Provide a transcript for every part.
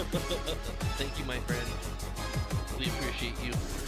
Thank you, my friend. We appreciate you.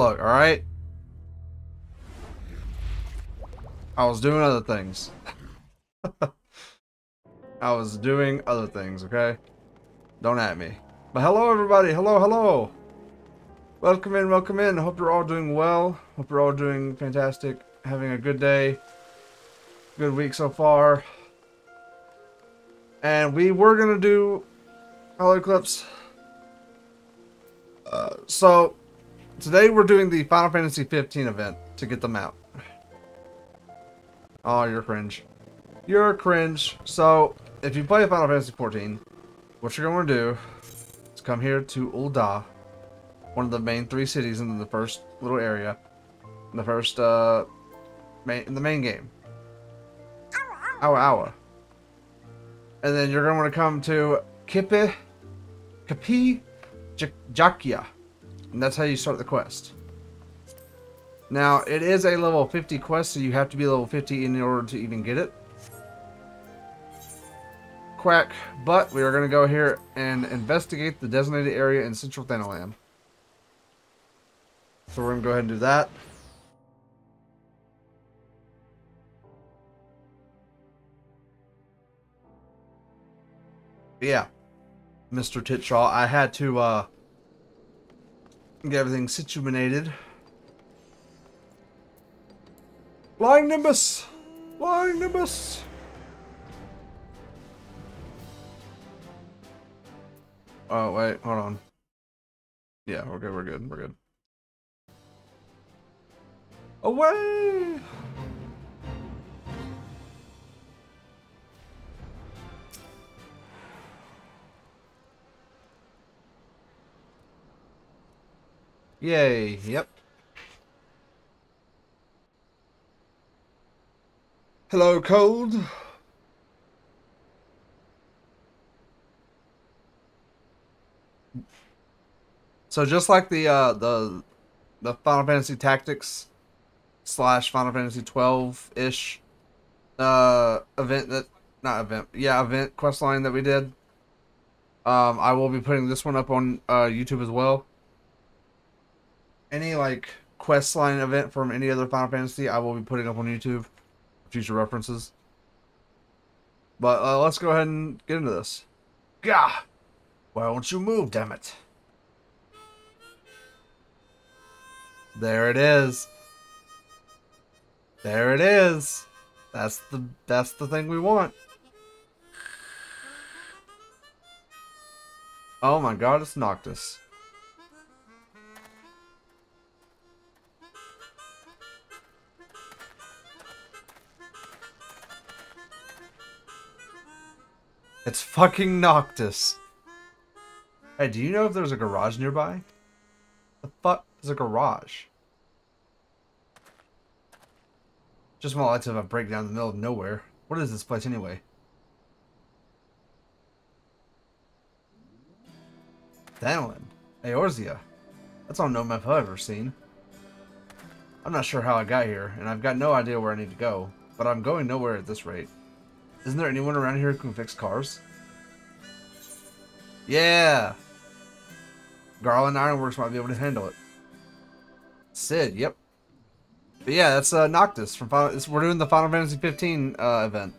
Look, alright? I was doing other things. I was doing other things, okay? Don't at me. But hello, everybody. Hello, hello. Welcome in, welcome in. Hope you're all doing well. Hope you're all doing fantastic. Having a good day. Good week so far. And we were going to do Hollow Eclipse. Uh, so, today we're doing the Final Fantasy 15 event to get them out. Oh, you're cringe. You're cringe. So, if you play Final Fantasy 14, what you're going to do is come here to Ul'dah, one of the main three cities in the first little area, in the first, uh, main, in the main game. Awa Awa. And then you're going to want to come to Kippe, Kapi Jakia. And that's how you start the quest. Now, it is a level 50 quest, so you have to be level 50 in order to even get it. Quack, but we are going to go here and investigate the designated area in Central Thanalan. So we're going to go ahead and do that. yeah, Mr. Titshaw, I had to uh, get everything situated. Flying Nimbus! Flying Nimbus! Oh, wait, hold on. Yeah, we're good, we're good, we're good. Away! Yay, yep. Hello, cold. So just like the uh, the the Final Fantasy Tactics slash Final Fantasy twelve ish uh, event that not event yeah event quest line that we did. Um, I will be putting this one up on uh, YouTube as well. Any like quest line event from any other Final Fantasy, I will be putting up on YouTube future references. But uh, let's go ahead and get into this. Gah! Why won't you move, damn it? There it is. There it is. That's the that's the thing we want. Oh my god, it's Noctis. It's fucking Noctis. Hey, do you know if there's a garage nearby? The fuck is a garage? Just my lights have a breakdown in the middle of nowhere. What is this place anyway? Thanalan. Eorzea. That's on no map I've ever seen. I'm not sure how I got here, and I've got no idea where I need to go, but I'm going nowhere at this rate. Isn't there anyone around here who can fix cars? Yeah! Garlond Ironworks might be able to handle it. Cid, yep. But yeah, that's uh, Noctis from Final. We're doing the Final Fantasy 15 uh, event.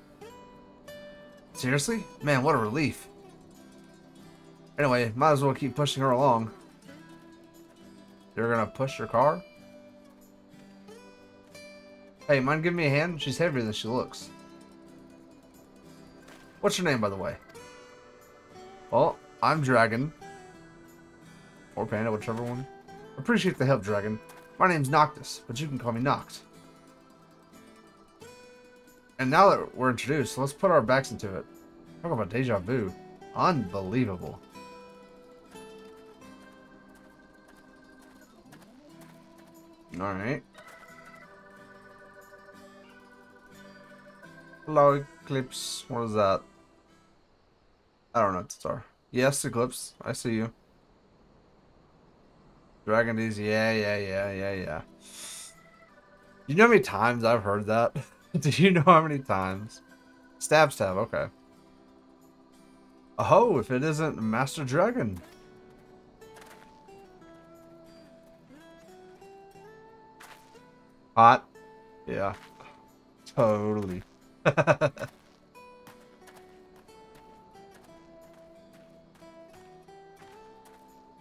Seriously? Man, what a relief. Anyway, might as well keep pushing her along. You're gonna push your car? Hey, mind giving me a hand? She's heavier than she looks. What's your name, by the way? Well, I'm Dragon. Or Panda, whichever one. Appreciate the help, Dragon. My name's Noctis, but you can call me Noct. And now that we're introduced, let's put our backs into it. Talk about deja vu. Unbelievable. Alright. Hello, Eclipse. What is that? I don't know what star. Yes, Eclipse. I see you. Dragon D's. Yeah, yeah, yeah, yeah, yeah. You know how many times I've heard that? Do you know how many times? Stab, stab. Okay. Oh, if it isn't Master Dragon. Hot? Yeah. Totally.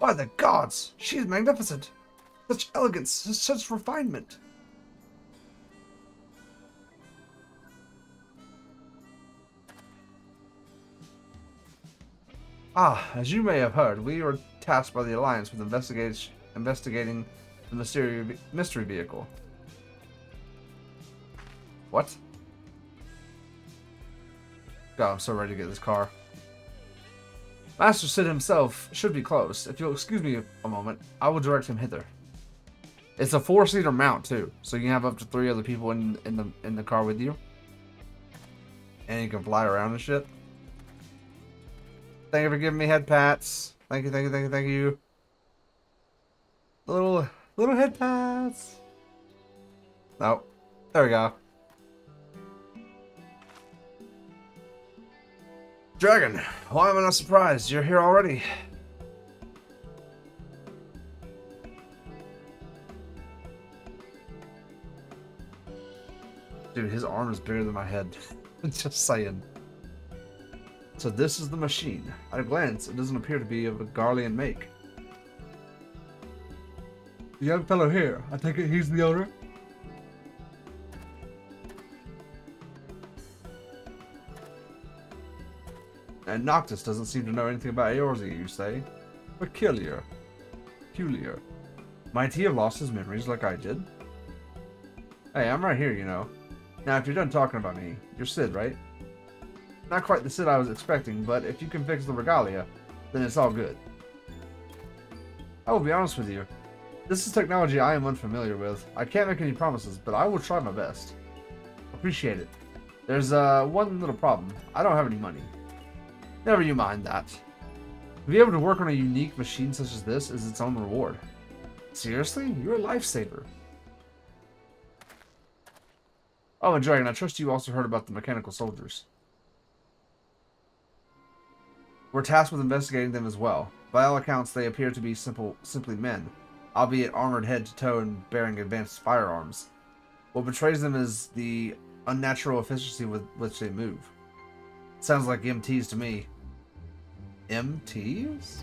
By the gods! She is magnificent! Such elegance, such refinement! Ah, as you may have heard, we were tasked by the Alliance with investigating the mystery, mystery vehicle. What? God, I'm so ready to get this car. Master Cid himself should be close. If you'll excuse me a moment, I will direct him hither. It's a four-seater mount too, so you can have up to three other people in in the in the car with you, and you can fly around and shit. Thank you for giving me head pats. Thank you, thank you, thank you, thank you. Little little head pats. No, there we go. Dragon, why am I not surprised? You're here already. Dude, his arm is bigger than my head. Just saying. So this is the machine. At a glance, it doesn't appear to be of a Garlean make. The young fellow here, I take it he's the owner? And Noctis doesn't seem to know anything about Eorzea, you say? Peculiar. Peculiar. Might he have lost his memories like I did? Hey, I'm right here, you know. Now, if you're done talking about me, you're Cid, right? Not quite the Cid I was expecting, but if you can fix the regalia, then it's all good. I will be honest with you. This is technology I am unfamiliar with. I can't make any promises, but I will try my best. Appreciate it. There's uh, one little problem. I don't have any money. Never you mind that. To be able to work on a unique machine such as this is its own reward. Seriously? You're a lifesaver. Oh, and Dragon, I trust you also heard about the mechanical soldiers. We're tasked with investigating them as well. By all accounts, they appear to be simple, simply men, albeit armored head to toe and bearing advanced firearms. What betrays them is the unnatural efficiency with which they move. Sounds like MTs to me. MTs?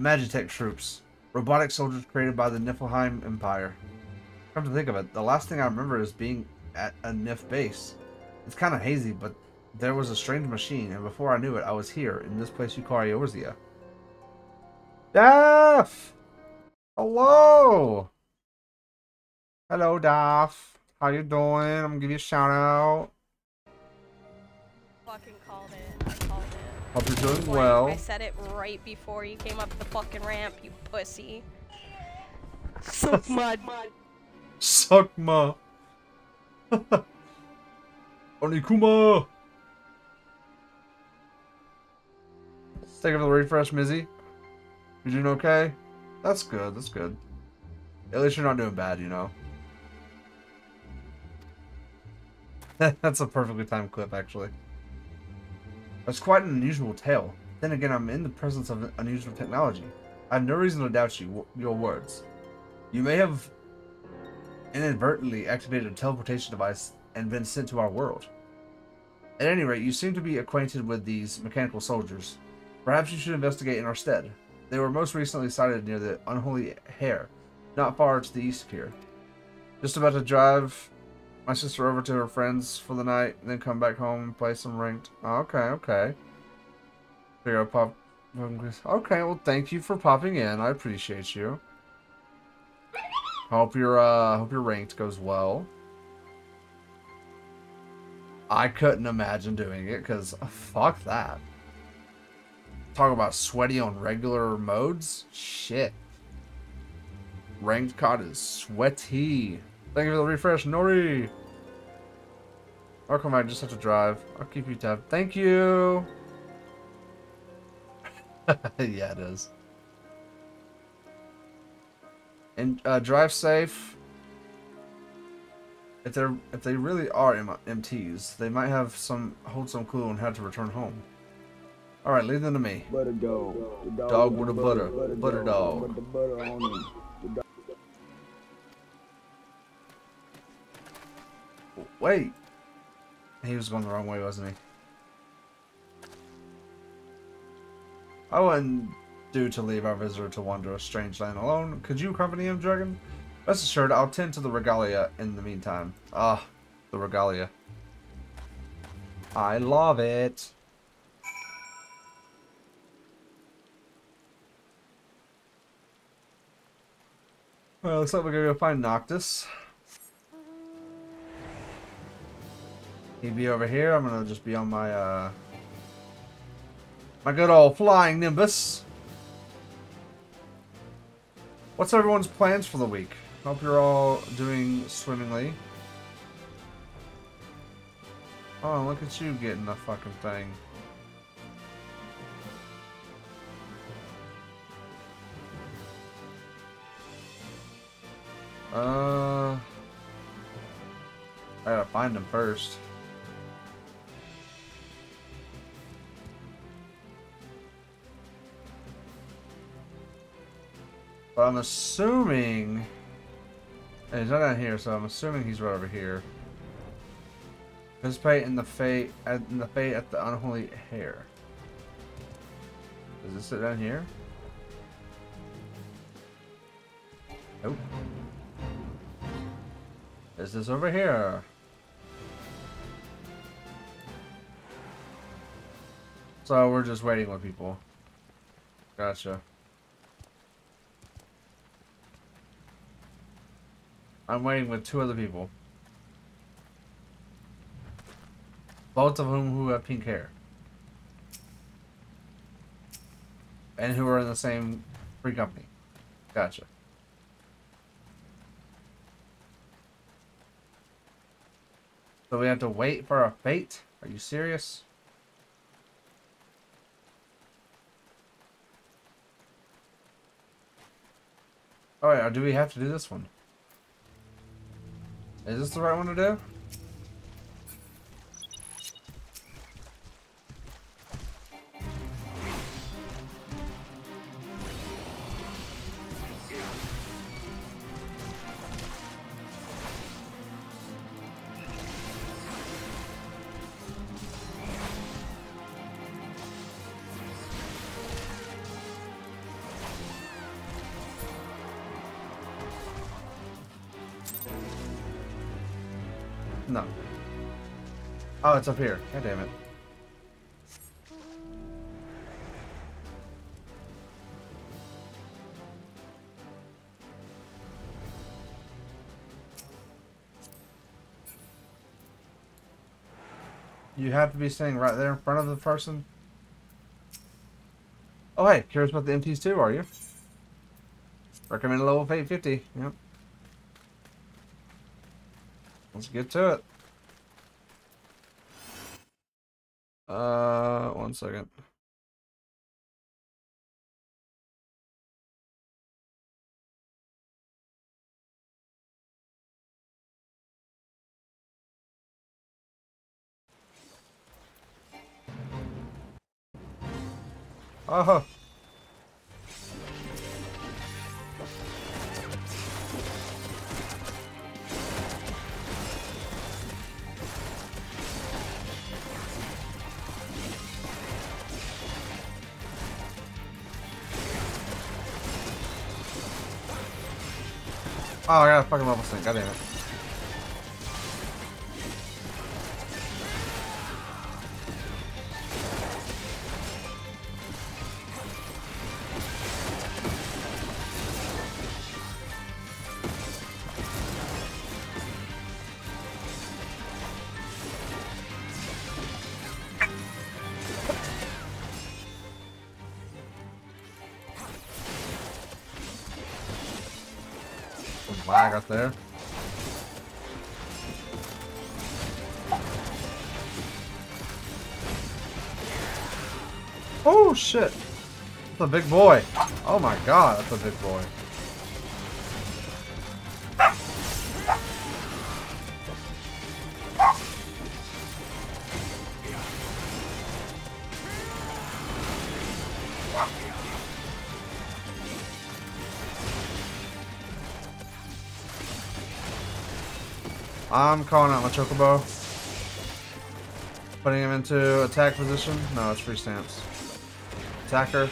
Magitek troops. Robotic soldiers created by the Niflheim Empire. Come to think of it, the last thing I remember is being at a Nif base. It's kind of hazy, but there was a strange machine, and before I knew it, I was here, in this place you call Eorzea. Daff! Hello! Hello, Daff. How you doing? I'm gonna give you a shout out. Hope you're doing well. I said it right before you came up the fucking ramp, you pussy. Suck mud. Suck ma. Onikuma! Thank you for the refresh, Mizzy. You doing okay? That's good, that's good. At least you're not doing bad, you know. that's a perfectly timed clip, actually. That's quite an unusual tale. Then again, I'm in the presence of unusual technology. I have no reason to doubt you, your words. You may have inadvertently activated a teleportation device and been sent to our world. At any rate, you seem to be acquainted with these mechanical soldiers. Perhaps you should investigate in our stead. They were most recently sighted near the Unholy Hare, not far to the east of here. Just about to drive my sister over to her friends for the night, then come back home and play some ranked. okay, okay. Figure pop. Okay, well, thank you for popping in. I appreciate you. Hope your uh, hope your ranked goes well. I couldn't imagine doing it because fuck that. Talk about sweaty on regular modes. Shit. Ranked COD is sweaty. Thank you for the refresh, Nori. Welcome, I just have to drive. I'll keep you tab. Thank you. yeah, it is. And uh, drive safe. If they're if they really are M MTs, they might have some hold some clue on how to return home. All right, leave them to me. Butter dog. Dog, dog with a butter. Butter, butter dog. Butter on wait. He was going the wrong way, wasn't he? I wouldn't do to leave our visitor to wander a strange land alone. Could you accompany him, Dragon? Rest assured, I'll tend to the regalia in the meantime. Ah, the regalia. I love it. Well, looks like we're gonna go find Noctis. He'd be over here. I'm gonna just be on my uh my good old flying Nimbus. What's everyone's plans for the week? Hope you're all doing swimmingly. Oh, look at you getting the fucking thing. Uh, I gotta find him first. But I'm assuming... and He's not down here, so I'm assuming he's right over here. Participate in the fate at in the fate at the unholy hair. Does this sit down here? Nope. Is this over here? So we're just waiting with people. Gotcha. I'm waiting with two other people. Both of whom who have pink hair. And who are in the same free company. Gotcha. So we have to wait for a fate? Are you serious? Alright, or do we have to do this one? Is this the right one to do? Oh, it's up here. God damn it. You have to be staying right there in front of the person. Oh, hey, curious about the MTs too, are you? Recommend a level of 850. Yep. Let's get to it. Uh, one second. Oh. Oh, I got a up there. Oh shit! That's a big boy. Oh my god, that's a big boy. Calling out my Chocobo. Putting him into attack position. No, it's free stance. Attacker.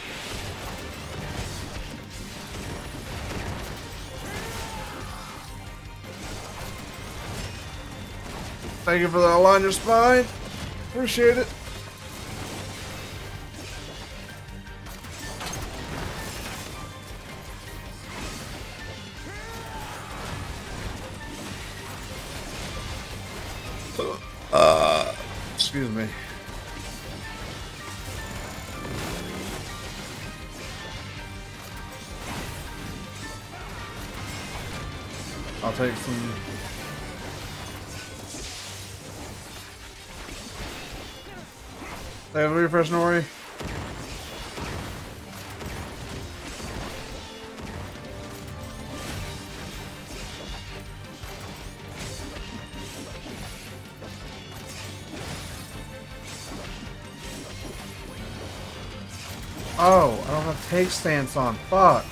Thank you for the line your spine. Appreciate it. I'll take some They have a refresh, Nori. Oh, I don't have take stance on. Fuck.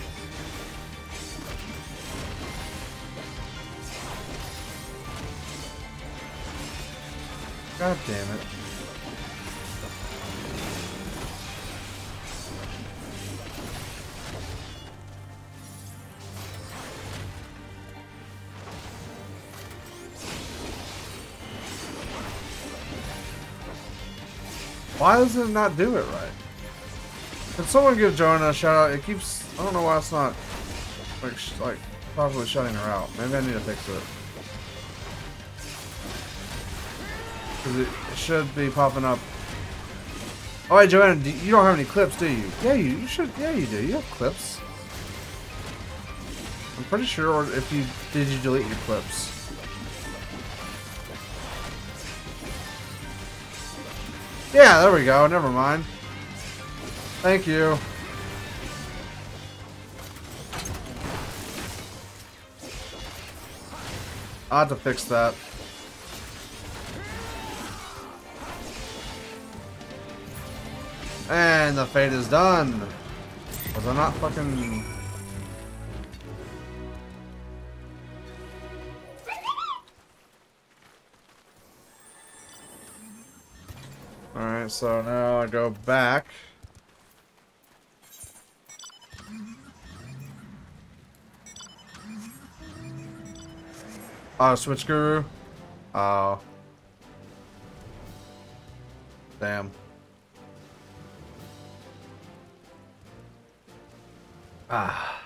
Damn it. Why does it not do it right? Can someone give Joanna a shout out? It keeps. I don't know why it's not like like properly shutting her out. Maybe I need to fix it. Cause it, should be popping up. Oh wait, Joanna, you don't have any clips, do you? Yeah, you, you should. Yeah, you do. You have clips. I'm pretty sure. Or if you did, you delete your clips. Yeah, there we go. Never mind. Thank you. I'll have to fix that. And the fate is done. Was I not fucking... Alright, so now I go back. Oh, Switch Guru? Oh. Damn. Ah.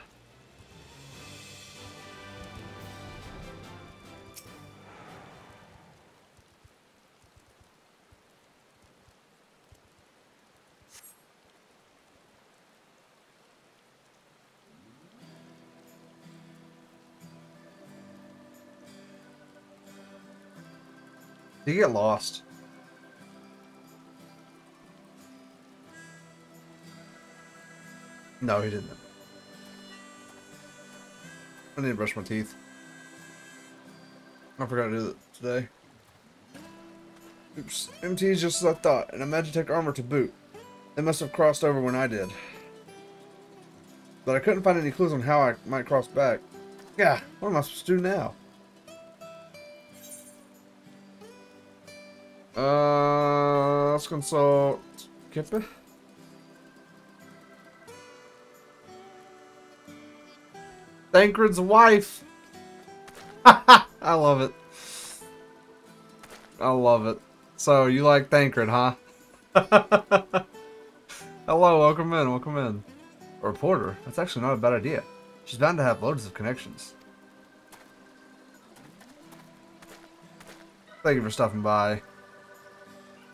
You get lost? No, he didn't. I need to brush my teeth. I forgot to do that today. Oops. MT is just as I thought, and a Magitek armor to boot. They must have crossed over when I did. But I couldn't find any clues on how I might cross back. Yeah, what am I supposed to do now? Uh, let's consult Kippe. Thancred's wife. I love it. I love it. So you like Thancred, huh? Hello, welcome in, welcome in. A reporter? That's actually not a bad idea. She's bound to have loads of connections. Thank you for stopping by.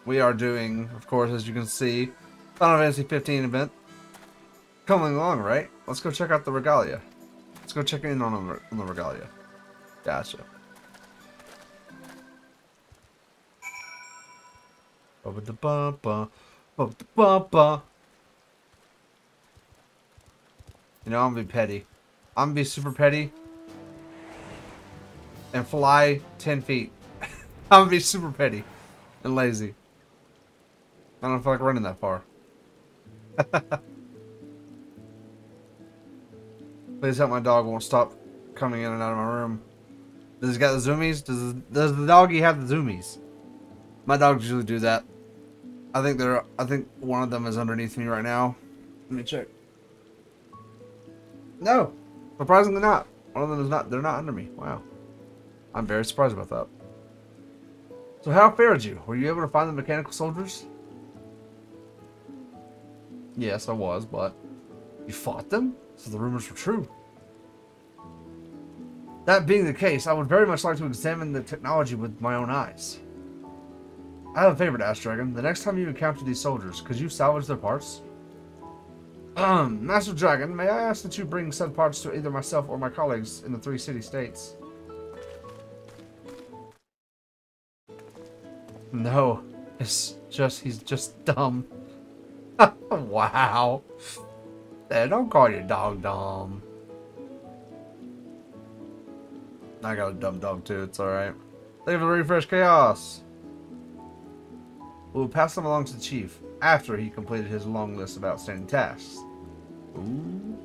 We are doing, of course, as you can see, Final Fantasy 15 event. Coming along, right? Let's go check out the regalia. Let's go check in on, on the regalia. Gotcha. Bubba da ba. Bubba da ba. You know, I'm gonna be petty. I'm gonna be super petty. And fly 10 feet. I'm gonna be super petty. And lazy. I don't feel like running that far. Please help my dog won't stop coming in and out of my room. Does he got the zoomies? Does does the doggy have the zoomies? My dogs usually do that. I think they're. I think one of them is underneath me right now. Let me check. No, surprisingly not. One of them is not. They're not under me. Wow, I'm very surprised about that. So how fared you? Were you able to find the mechanical soldiers? Yes, I was, but you fought them, so the rumors were true. That being the case, I would very much like to examine the technology with my own eyes. I have a favor to ask, Dragon. The next time you encounter these soldiers, could you salvage their parts? Um, Master Dragon, may I ask that you bring said parts to either myself or my colleagues in the three city states? No, it's just, he's just dumb. wow. Hey, don't call your dog dumb. I got a dumb dog too, it's alright. Thank you for the refresh chaos. We'll pass them along to the chief after he completed his long list of outstanding tasks. Ooh.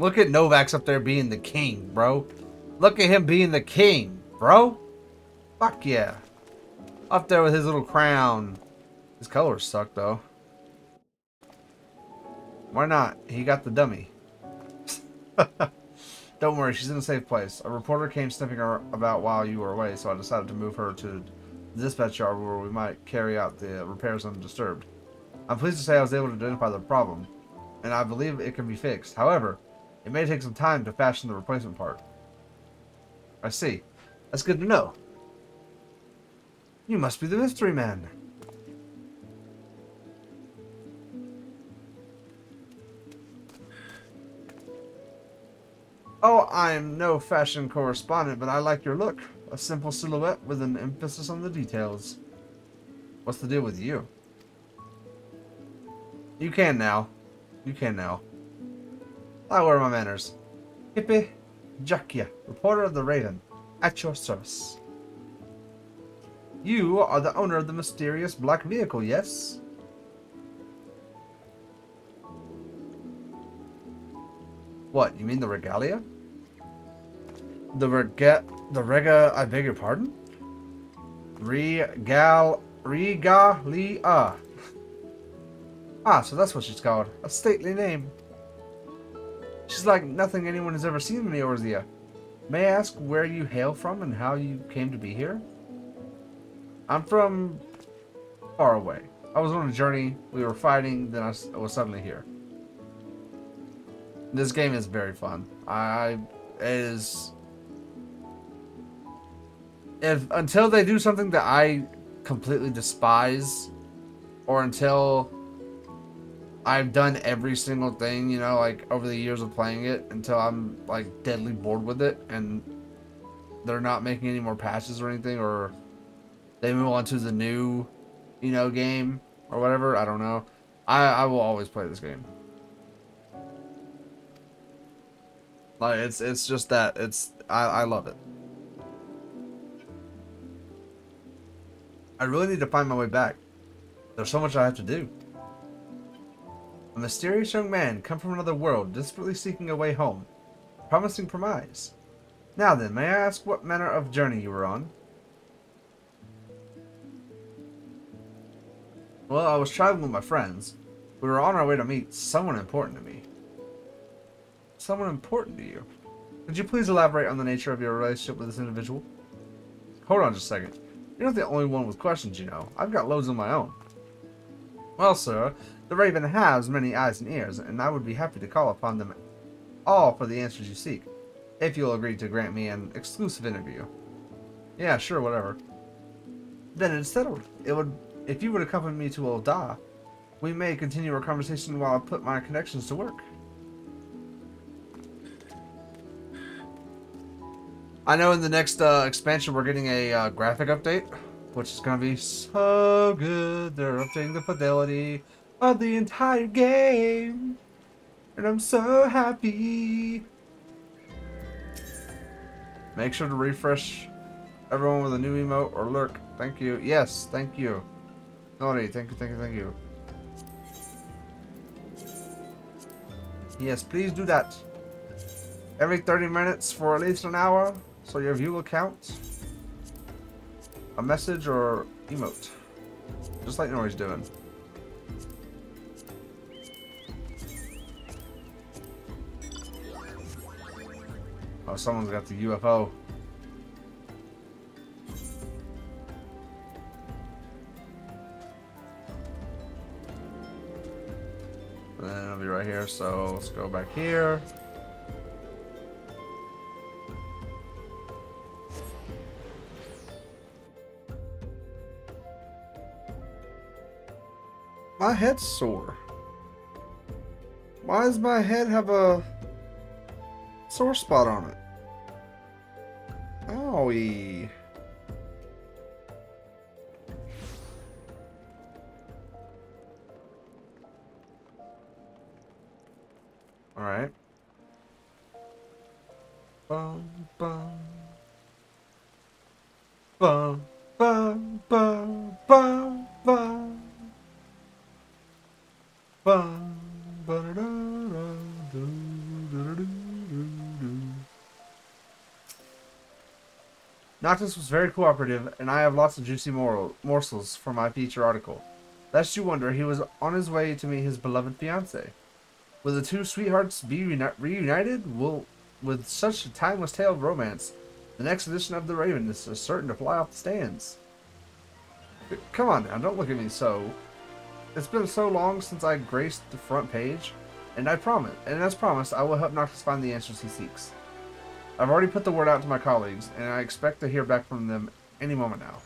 Look at Novak's up there being the king, bro. Look at him being the king, bro. Fuck yeah. Up there with his little crown. His colors suck, though. Why not? He got the dummy. Don't worry, she's in a safe place. A reporter came sniffing her about while you were away, so I decided to move her to the dispatch yard where we might carry out the repairs undisturbed. I'm pleased to say I was able to identify the problem, and I believe it can be fixed. However, it may take some time to fashion the replacement part. I see. That's good to know. You must be the mystery man. Oh, I'm no fashion correspondent, but I like your look. A simple silhouette with an emphasis on the details. What's the deal with you? You can now. You can now. I wear my manners. Kipih Jakkya, reporter of the Raven, at your service. You are the owner of the mysterious black vehicle, yes? What, you mean the regalia? The rega... The rega... I beg your pardon? Regal... Regalia. Ah, so that's what she's called. A stately name. She's like nothing anyone has ever seen in Eorzea. May I ask where you hail from and how you came to be here? I'm from far away. I was on a journey, we were fighting, then I was suddenly here. This game is very fun. I is if until they do something that I completely despise or until I've done every single thing, you know, like over the years of playing it until I'm like deadly bored with it and they're not making any more patches or anything or they move on to the new, you know, game or whatever. I don't know. I, I will always play this game. Like it's it's just that it's I, I love it. I really need to find my way back. There's so much I have to do. A mysterious young man come from another world, desperately seeking a way home, promising promise. Now then, may I ask what manner of journey you were on? Well, I was traveling with my friends. We were on our way to meet someone important to me someone important to you. Could you please elaborate on the nature of your relationship with this individual? Hold on just a second. You're not the only one with questions, you know. I've got loads of my own. Well, sir, the Raven has many eyes and ears, and I would be happy to call upon them all for the answers you seek, if you'll agree to grant me an exclusive interview. Yeah, sure, whatever. Then it's settled. It would, if you would accompany me to Ul'dah, we may continue our conversation while I put my connections to work. I know in the next uh, expansion we're getting a uh, graphic update, which is going to be so good. They're updating the fidelity of the entire game. And I'm so happy. Make sure to refresh everyone with a new emote or lurk. Thank you. Yes, thank you. Nori, thank you, thank you, thank you. Yes, please do that. every 30 minutes for at least an hour, so your view will count. A message or emote. Just like Nori's doing. Oh, someone's got the UFO. And it'll be right here, so let's go back here. My head's sore. Why does my head have a sore spot on it? Owie. Alright. Bum, bum. Bum, bum, bum, bum, bum. Noctis was very cooperative, and I have lots of juicy morsels for my feature article. Lest you wonder, he was on his way to meet his beloved fiancée. Will the two sweethearts be reuni- reunited? Will, with such a timeless tale of romance, the next edition of The Raven is certain to fly off the stands. Come on now, don't look at me so. It's been so long since I graced the front page, and I promise, and as promised, I will help Noctis find the answers he seeks. I've already put the word out to my colleagues, and I expect to hear back from them any moment now.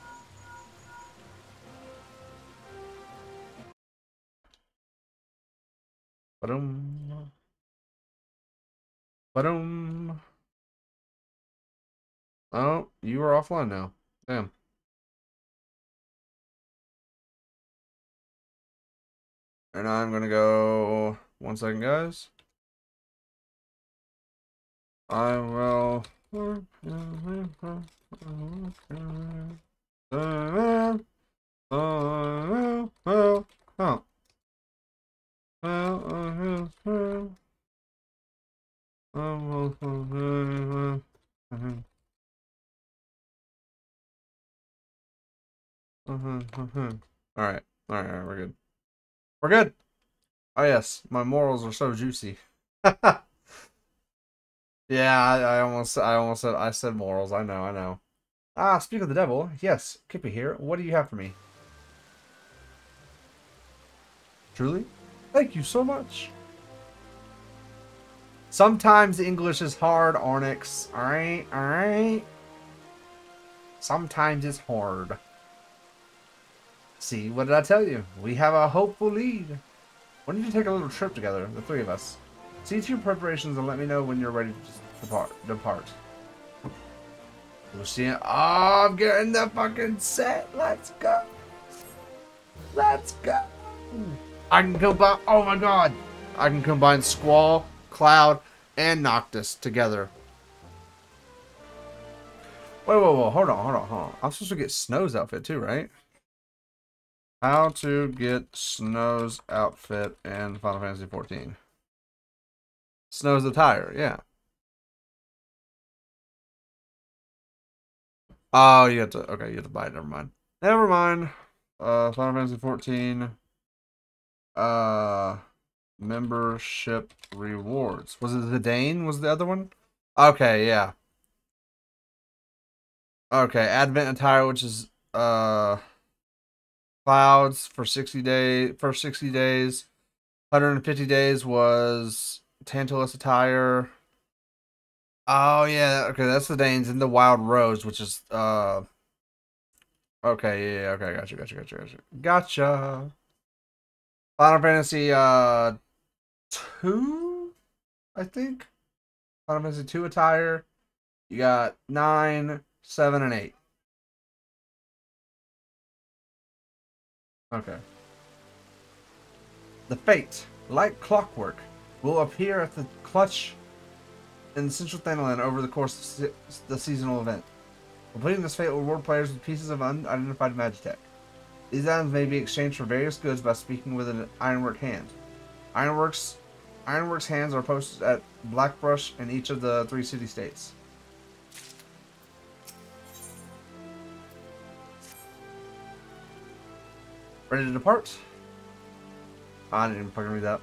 Ba-dum. Ba-dum. Oh, you are offline now. Damn. And I'm gonna go one second guys. I will oh. Alright, alright, alright, we're good. We're good. Oh yes, my morals are so juicy. yeah, I, I almost, I almost said, I said morals. I know, I know. Ah, speak of the devil. Yes, Kipih here. What do you have for me? Truly? Thank you so much. Sometimes English is hard, Onyx. Alright, alright. Sometimes it's hard. See, what did I tell you? We have a hopeful lead. Why don't you take a little trip together, the three of us? See to your preparations and let me know when you're ready to depart. depart. We'll see you. Oh, I'm getting the fucking set. Let's go. Let's go. I can combine. Oh my god. I can combine Squall, Cloud, and Noctis together. Wait, wait, wait. Hold on, hold on, hold on. I'm supposed to get Snow's outfit too, right? How to get Snow's outfit in Final Fantasy XIV. Snow's attire, yeah. Oh, you have to, okay, you have to buy it, never mind. Never mind. Uh, Final Fantasy XIV. Uh, membership rewards. Was it the Dane was the other one? Okay, yeah. Okay, Advent attire, which is, uh, clouds for 60 days for 60 days. 150 days was tantalus attire. Oh yeah okay that's the danes and the wild rose which is uh okay yeah, yeah okay gotcha gotcha gotcha gotcha gotcha. Final fantasy uh two i think? Final fantasy two attire. You got nine seven and eight Okay. The Fate, like clockwork, will appear at the clutch in Central Thanalan over the course of the seasonal event. Completing this fate will reward players with pieces of unidentified Magitek. These items may be exchanged for various goods by speaking with an ironwork hand. Ironworks, Ironworks hands are posted at Blackbrush in each of the three city states. Ready to depart? I didn't even fucking read that.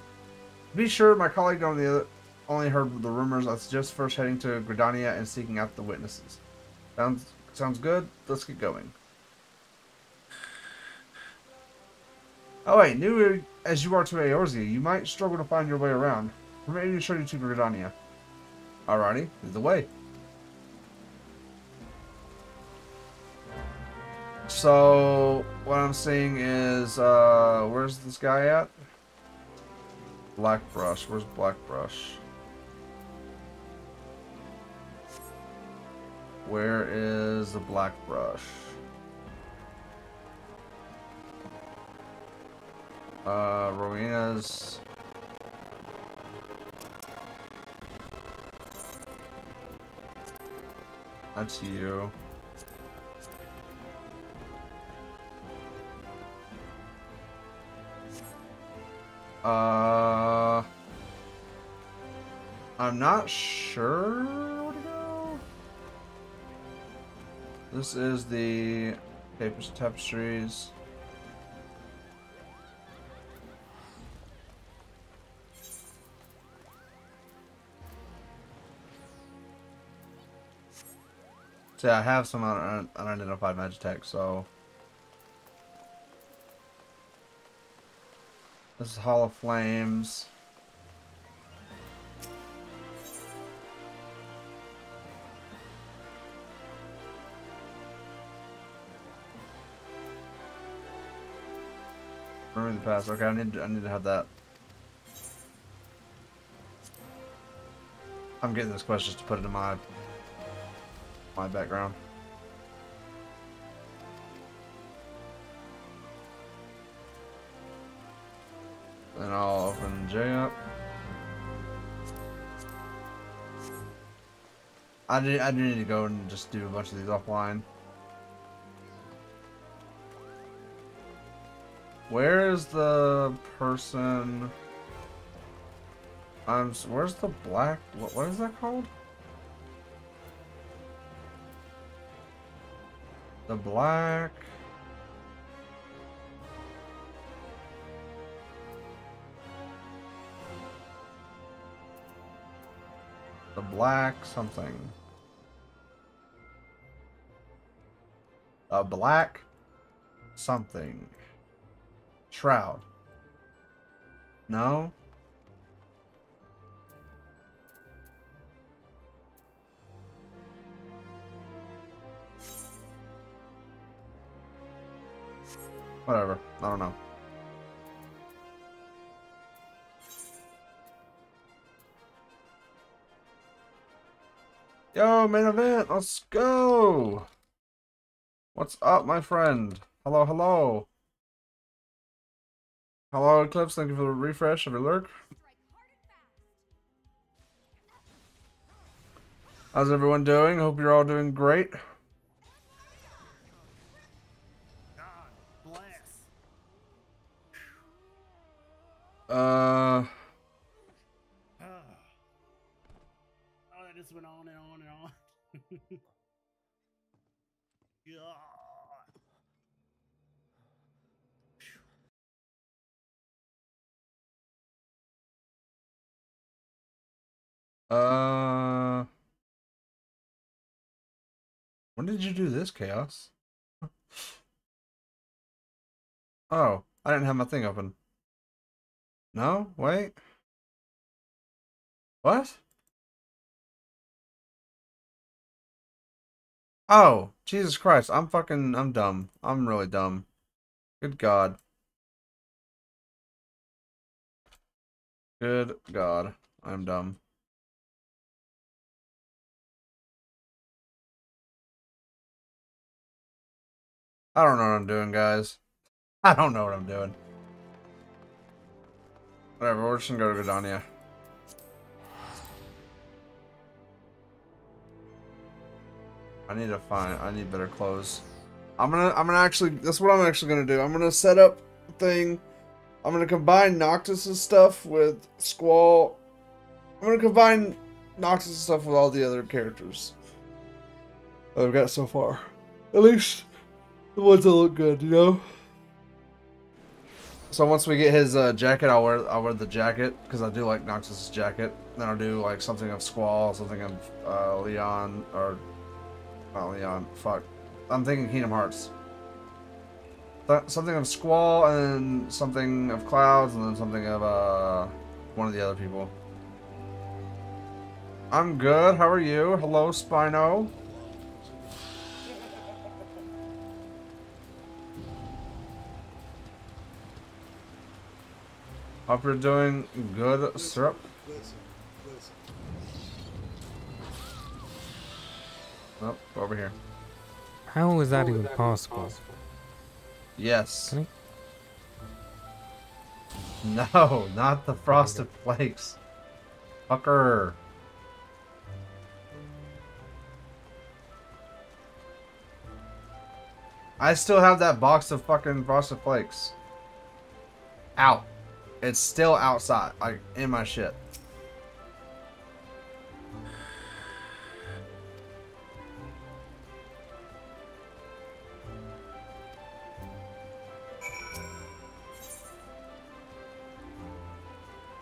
Be sure, my colleague on the other only heard the rumors. I suggest first heading to Gridania and seeking out the witnesses. Sounds sounds good. Let's get going. Oh wait, new as you are to Eorzea, you might struggle to find your way around. Permit me to show you to Gridania. Alrighty, is the way. So, what I'm seeing is, uh, where's this guy at? Blackbrush. Where's Blackbrush? Where is the Blackbrush? Uh, Rowena's... That's you. Uh, I'm not sure where to go. This is the papers and tapestries. So I have some un unidentified Magitek, so This is Hall of Flames. Remember the past. Okay, I need to, I need to have that. I'm getting this quest just to put it in my my background. J up. I do, I do need to go and just do a bunch of these offline. Where is the person? Um, where's the black? What, what is that called? The black. Black something. A black something. Shroud. No? Whatever. I don't know. Yo, main event, let's go! What's up, my friend? Hello, hello. Hello, Eclipse, thank you for the refresh of your lurk. How's everyone doing? Hope you're all doing great. Uh... Uh, when did you do this, Chaos? Oh, I didn't have my thing open. No, wait. What? Oh, Jesus Christ. I'm fucking, I'm dumb. I'm really dumb. Good God. Good God. I'm dumb. I don't know what I'm doing, guys. I don't know what I'm doing. Whatever, we're just gonna go to Gridania. I need to find. I need better clothes. I'm gonna. I'm gonna actually. That's what I'm actually gonna do. I'm gonna set up thing. I'm gonna combine Noctis's stuff with Squall I'm gonna combine Noctis stuff with all the other characters that I've got so far. At least the ones that look good, you know. So once we get his uh, jacket, I'll wear I'll wear the jacket because I do like Noctis's jacket. Then I'll do like something of Squall, something of uh, Leon, or not Leon. Fuck, I'm thinking Kingdom Hearts. Th something of Squall, and something of Clouds, and then something of uh one of the other people. I'm good. How are you? Hello, Spino. Hope you're doing good, syrup. Oh, over here. How is that even possible? Yes. Can No, not the frosted flakes. Fucker. I still have that box of fucking frosted flakes. Out. It's still outside, like in my shit.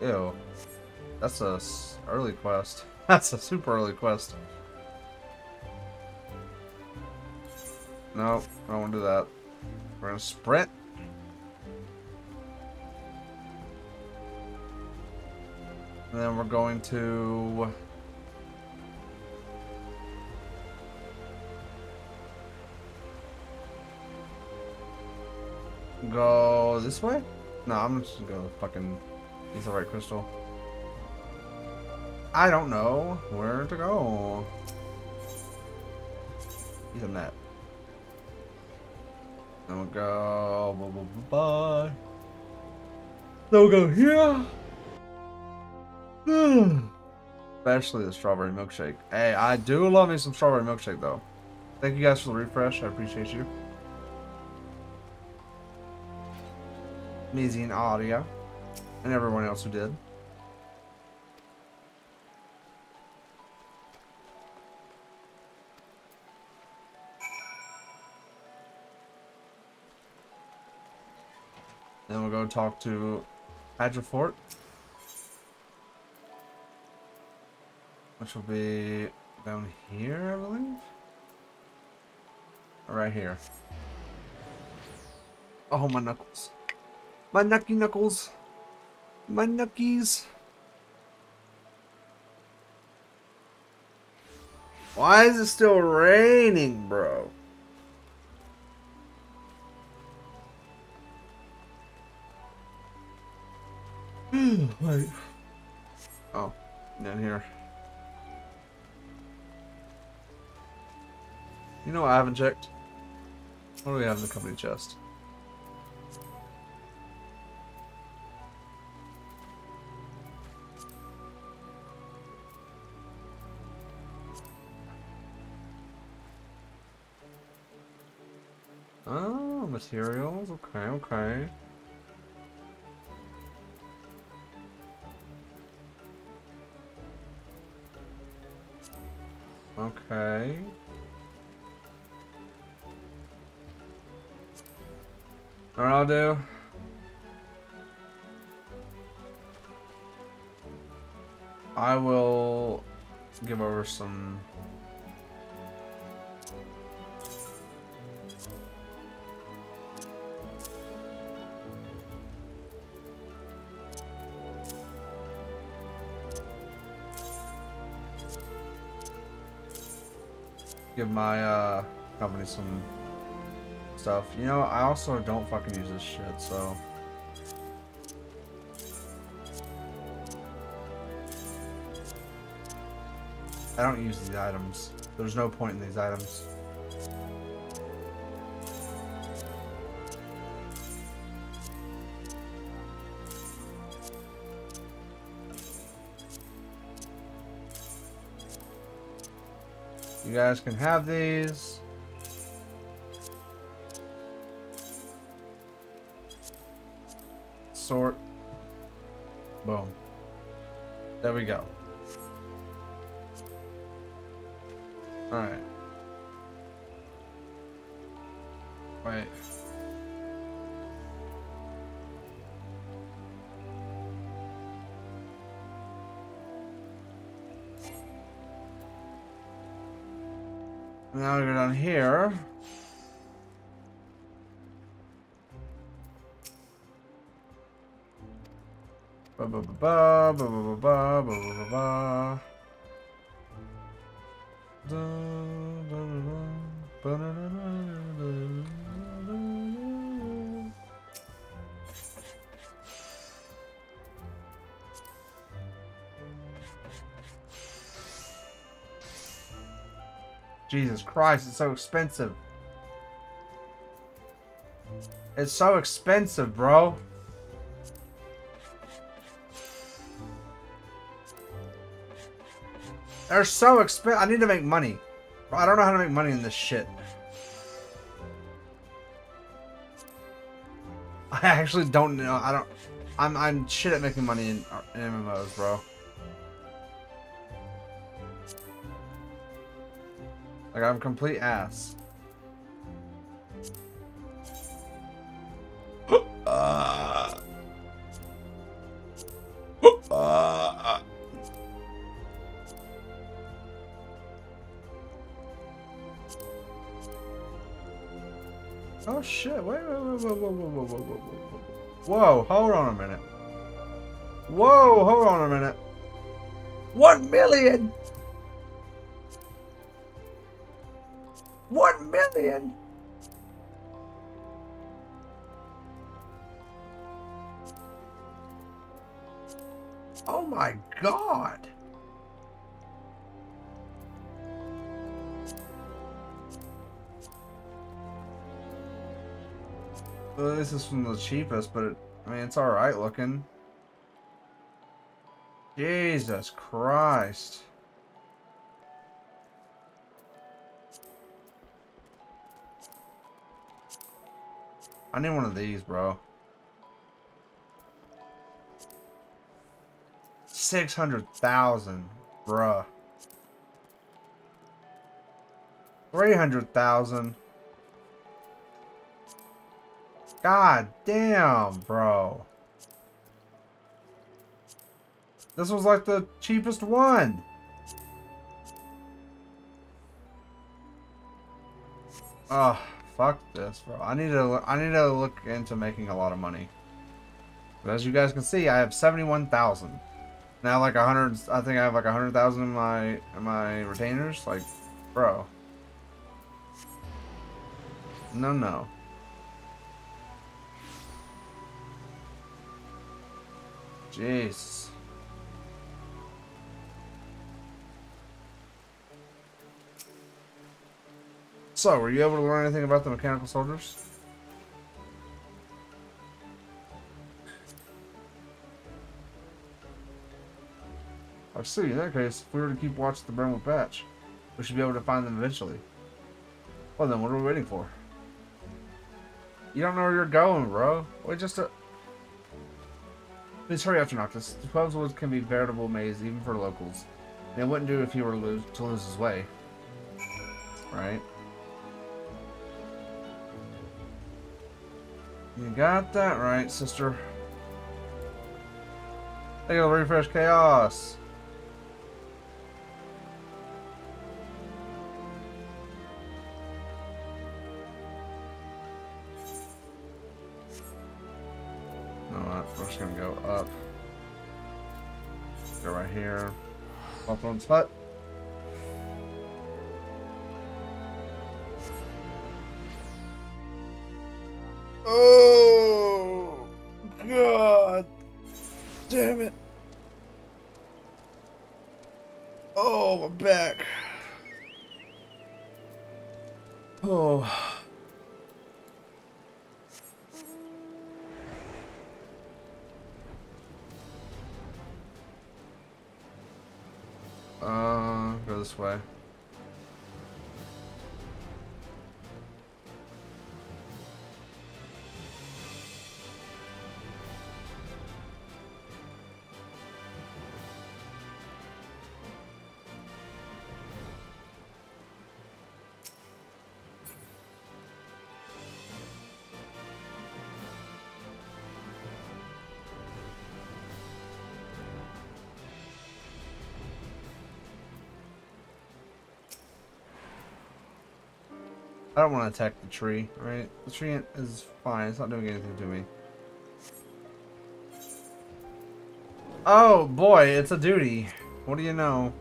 Ew. That's a early quest. That's a super early quest. No, I don't want to do that. We're gonna sprint. And then we're going to... Go this way? No, I'm just gonna go fucking Aetheryte crystal. I don't know where to go. He's Aethernet. Then we'll go. Blah, blah, blah, blah. Then we'll go here. Especially the strawberry milkshake. Hey, I do love me some strawberry milkshake though. Thank you guys for the refresh. I appreciate you. And Audio. And everyone else who did. Then we'll go talk to Hadrofort. Which will be down here, I believe? Right here. Oh, my knuckles. My knucky knuckles. My knuckies. Why is it still raining, bro? Hmm, wait. Oh, down here. You know what I haven't checked? What do we have in the company chest? Oh, materials. Okay, okay. Okay. Alright, I'll do. I will give over some give my uh company some stuff. You know, I also don't fucking use this shit, so I don't use these items. There's no point in these items. Guys can have these. Sort. Boom. There we go. Alright. Ba ba ba ba ba ba ba ba ba ba ba. Jesus Christ, it's so expensive. It's so expensive, bro. They're so expensive. I need to make money. I don't know how to make money in this shit. I actually don't know. I don't. I'm I'm shit at making money in, in MMOs, bro. Like I'm complete ass. This is from the cheapest, but it, I mean, it's alright looking. Jesus Christ. I need one of these, bro. 600,000, bruh. 300,000. God damn, bro. This was like the cheapest one. Oh, fuck this, bro. I need to I need to look into making a lot of money. But as you guys can see, I have 71,000. Now like a 100 I think I have like a 100,000 in my in my retainers like bro. No, no. Jeez. So, were you able to learn anything about the mechanical soldiers? I see. In that case, if we were to keep watching the Burnwood Patch, we should be able to find them eventually. Well then, what are we waiting for? You don't know where you're going, bro. Wait just a... Please hurry up, Noctis. The Twelveswood can be veritable maze, even for locals. And it wouldn't do if he were to lose, to lose his way. Right? You got that right, sister. Think of refresh chaos. platforms, but I don't want to attack the tree, right? The tree is fine. It's not doing anything to me. Oh, boy, it's a duty. What do you know?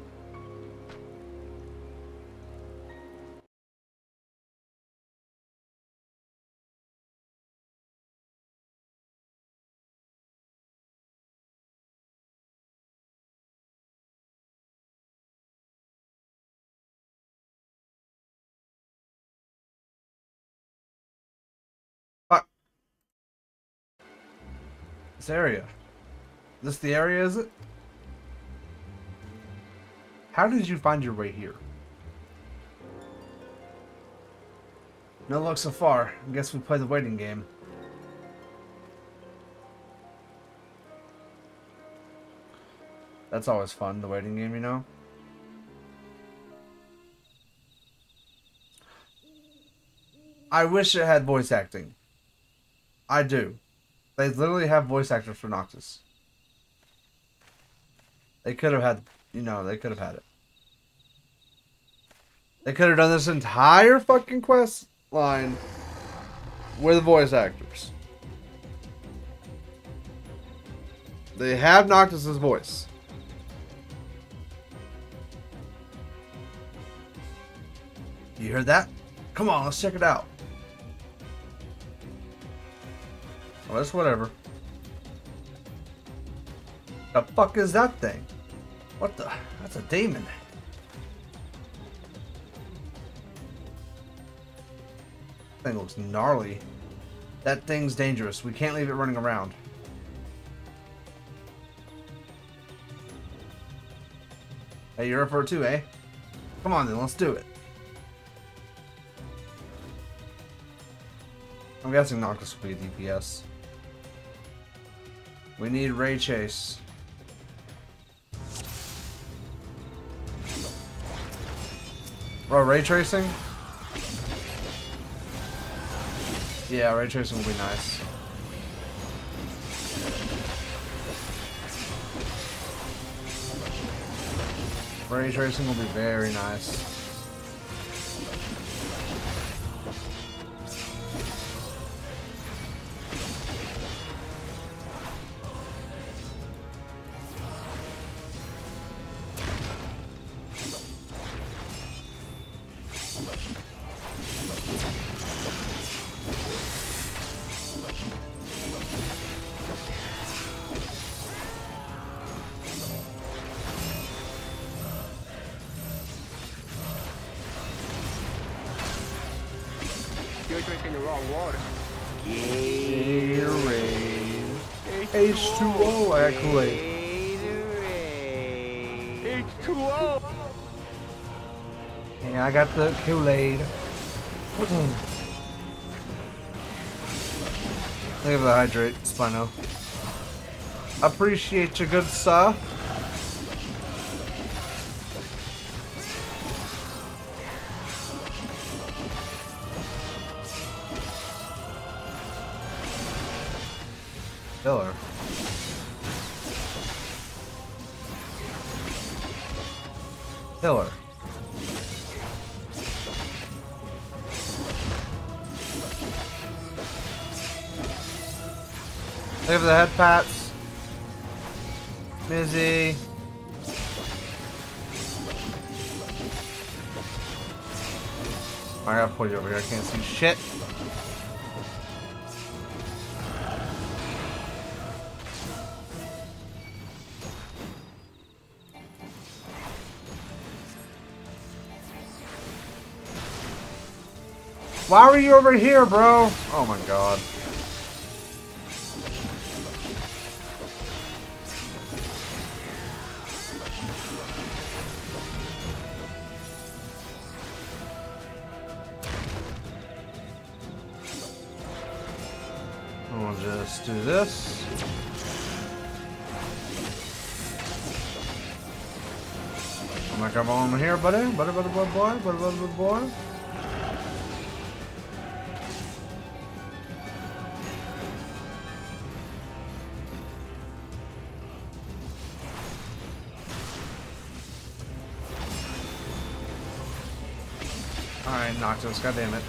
This area. This the area, is it? How did you find your way here? No luck so far. I guess we play the waiting game. That's always fun, the waiting game, you know? I wish it had voice acting. I do. They literally have voice actors for Noctis. They could have had, you know, they could have had it. They could have done this entire fucking quest line with voice actors. They have Noctis's voice. You heard that? Come on, let's check it out. Well, that's whatever. The fuck is that thing? What the? That's a demon. Thing looks gnarly. That thing's dangerous. We can't leave it running around. Hey, you're up for it too, eh? Come on then, let's do it. I'm guessing Noctis will be a DPS. We need Ray Chase. Bro, ray tracing? Yeah, ray tracing will be nice. Ray tracing will be very nice. Kool-Aid. Hmm. Look at the hydrate, Spino. Appreciate you, good sir. Why were you over here, bro? Oh my god. We'll just do this. I'm gonna come on here, buddy. Buddy, buddy, buddy, boy. Buddy, buddy, buddy, boy. God damn it.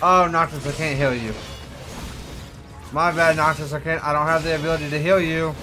Oh, Noctis, I can't heal you. My bad, Noctis, I can't- I don't have the ability to heal you.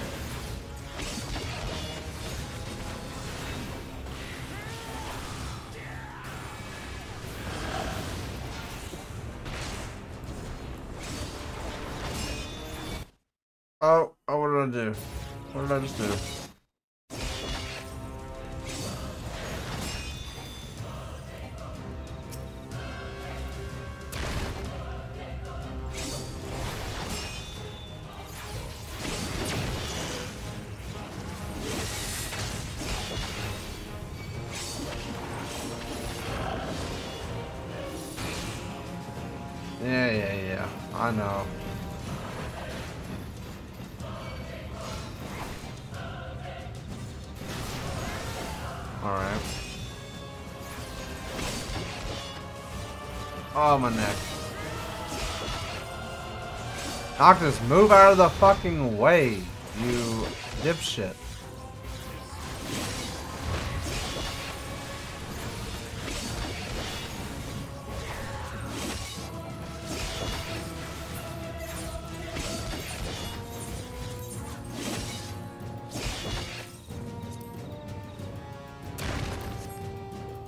Noctis, move out of the fucking way, you dipshit.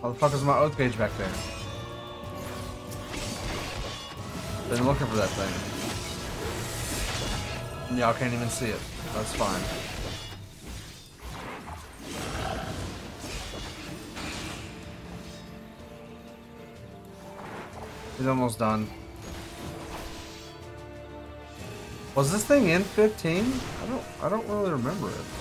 How the fuck is my oath gauge back there? Been looking for that thing. Y'all can't even see it. That's fine. He's almost done. Was this thing in 15? I don't I don't really remember it.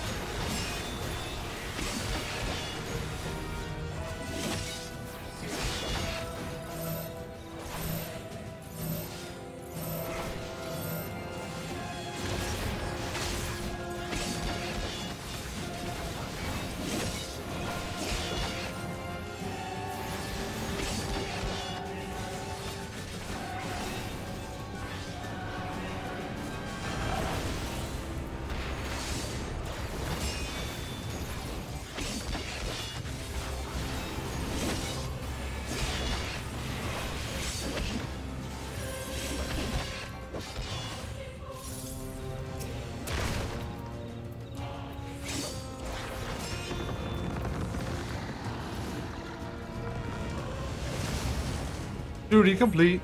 Duty complete.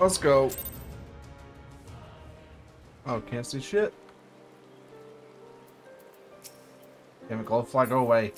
Let's go. Oh, can't see shit. Damn it, fly, go away.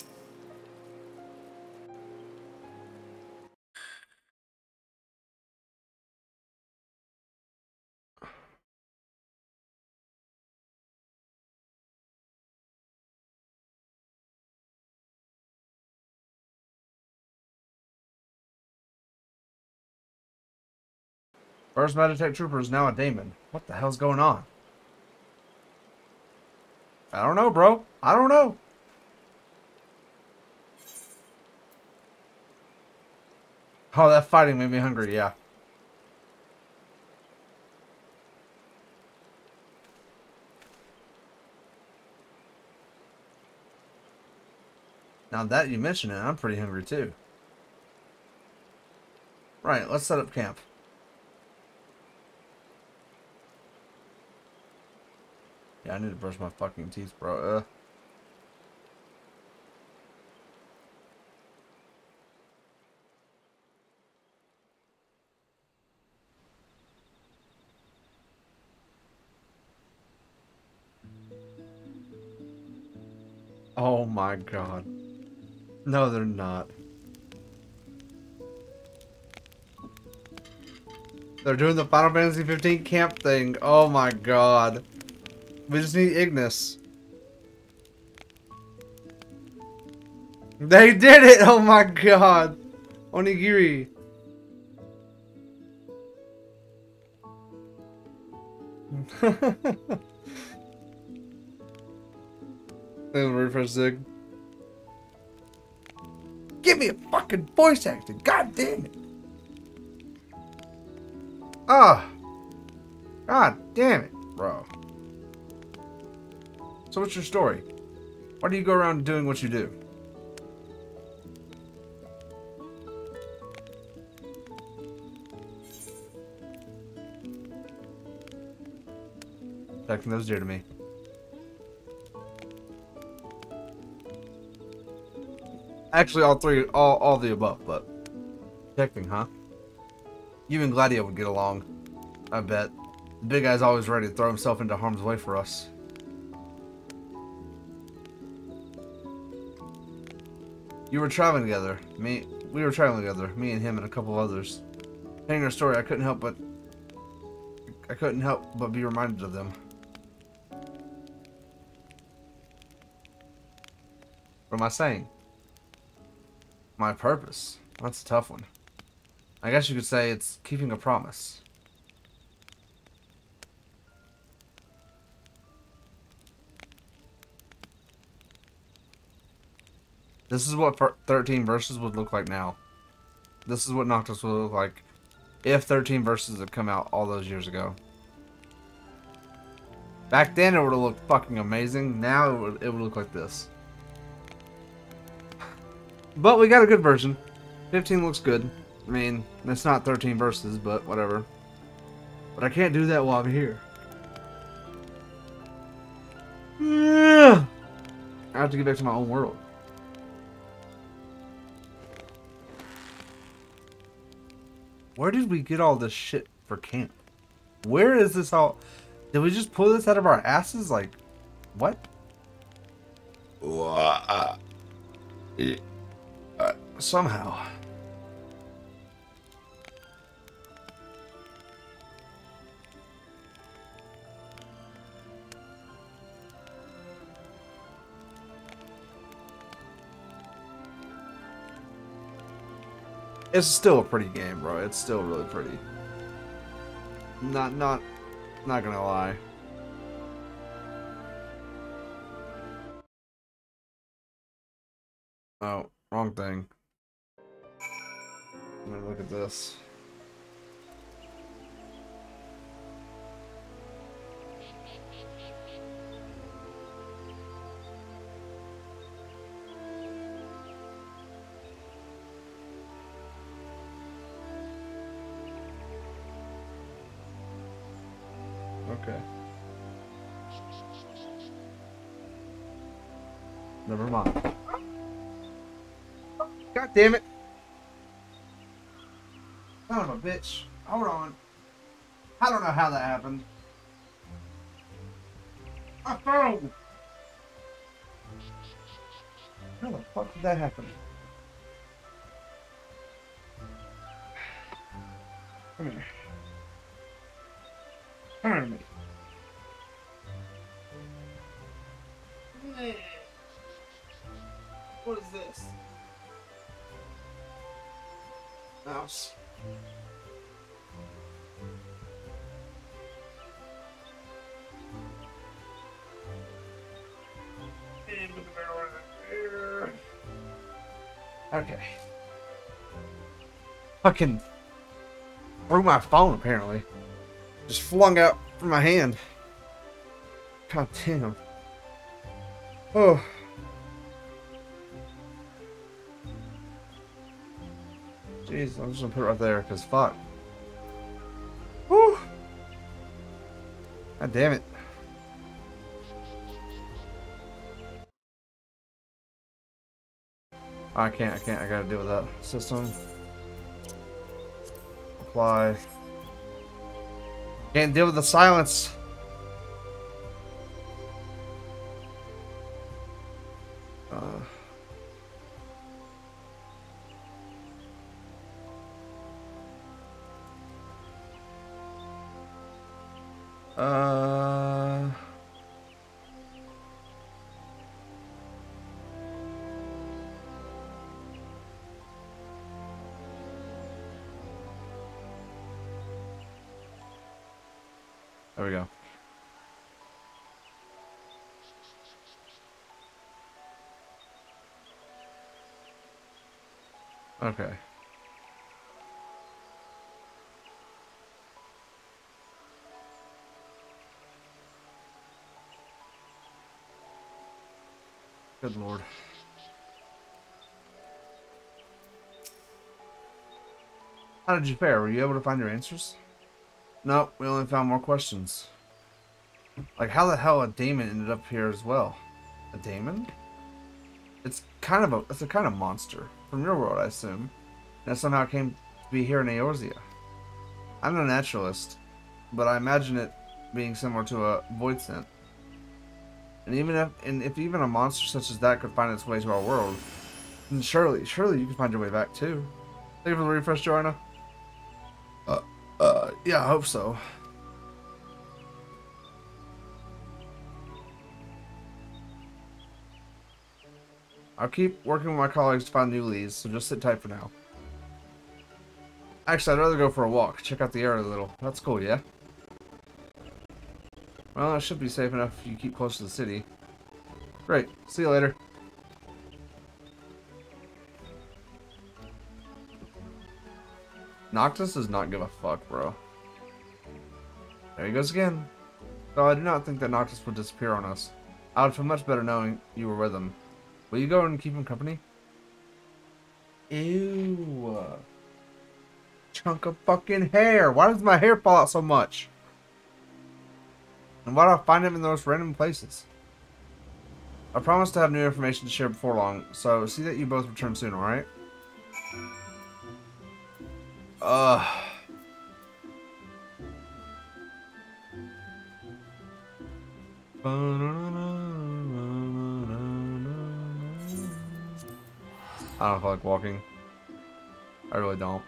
First Magitek Trooper is now a daemon. What the hell's going on? I don't know, bro. I don't know. Oh, that fighting made me hungry, yeah. Now that you mention it, I'm pretty hungry too. Right, let's set up camp. Yeah, I need to brush my fucking teeth, bro. Uh. Oh my god. No, they're not. They're doing the Final Fantasy 15 camp thing. Oh my god. We just need Ignis. They did it! Oh my god! Onigiri. Then refresh Zig. Give me a fucking voice acting. God damn it. Ah. God damn it, bro. So what's your story? Why do you go around doing what you do? Protecting those dear to me. Actually, all three, all, all the above, but protecting, huh? You and Gladio would get along, I bet. The big guy's always ready to throw himself into harm's way for us. You were traveling together. Me, we were traveling together. Me and him and a couple others. Hearing her story, I couldn't help but I couldn't help but be reminded of them. What am I saying? My purpose. That's a tough one. I guess you could say it's keeping a promise. This is what 13 Versus would look like now. This is what Noctis would look like if 13 Versus had come out all those years ago. Back then it would have looked fucking amazing. Now it would, it would look like this. But we got a good version. 15 looks good. I mean, it's not 13 Versus, but whatever. But I can't do that while I'm here. I have to get back to my own world. Where did we get all this shit for camp? Where is this all? Did we just pull this out of our asses? Like, what? Uh, uh somehow. It's still a pretty game, bro. It's still really pretty. Not, not, not gonna lie. Oh, wrong thing. Look at this. Okay. Never mind. God damn it. Son of a bitch. Hold on. I don't know how that happened. My phone! How the fuck did that happen? Come here. Come here Okay. Fucking threw my phone apparently. Just flung out from my hand. God damn. Oh. Jeez, I'm just gonna put it right there, because fuck. Whew. God damn it. I can't, I can't, I gotta deal with that. System. Apply. Can't deal with the silence. Okay. Good lord. How did you fare? Were you able to find your answers? No, we only found more questions. Like, how the hell a daemon ended up here as well? A daemon? Kind of a, it's a kind of monster. From your world, I assume. That somehow came to be here in Eorzea. I'm no naturalist, but I imagine it being similar to a voidsent. And even if, and if even a monster such as that could find its way to our world, then surely, surely you can find your way back too. Thank you for the refresh, Joanna. Uh, uh, yeah, I hope so. I'll keep working with my colleagues to find new leads, so just sit tight for now. Actually, I'd rather go for a walk, check out the area a little. That's cool, yeah? Well, it should be safe enough if you keep close to the city. Great. See you later. Noctis does not give a fuck, bro. There he goes again. Though I do not think that Noctis would disappear on us. I would feel much better knowing you were with him. Will you go and keep him company? Ew. Chunk of fucking hair. Why does my hair fall out so much? And why do I find him in those random places? I promise to have new information to share before long, so see that you both return soon, alright? Ugh. I don't feel like walking. I really don't.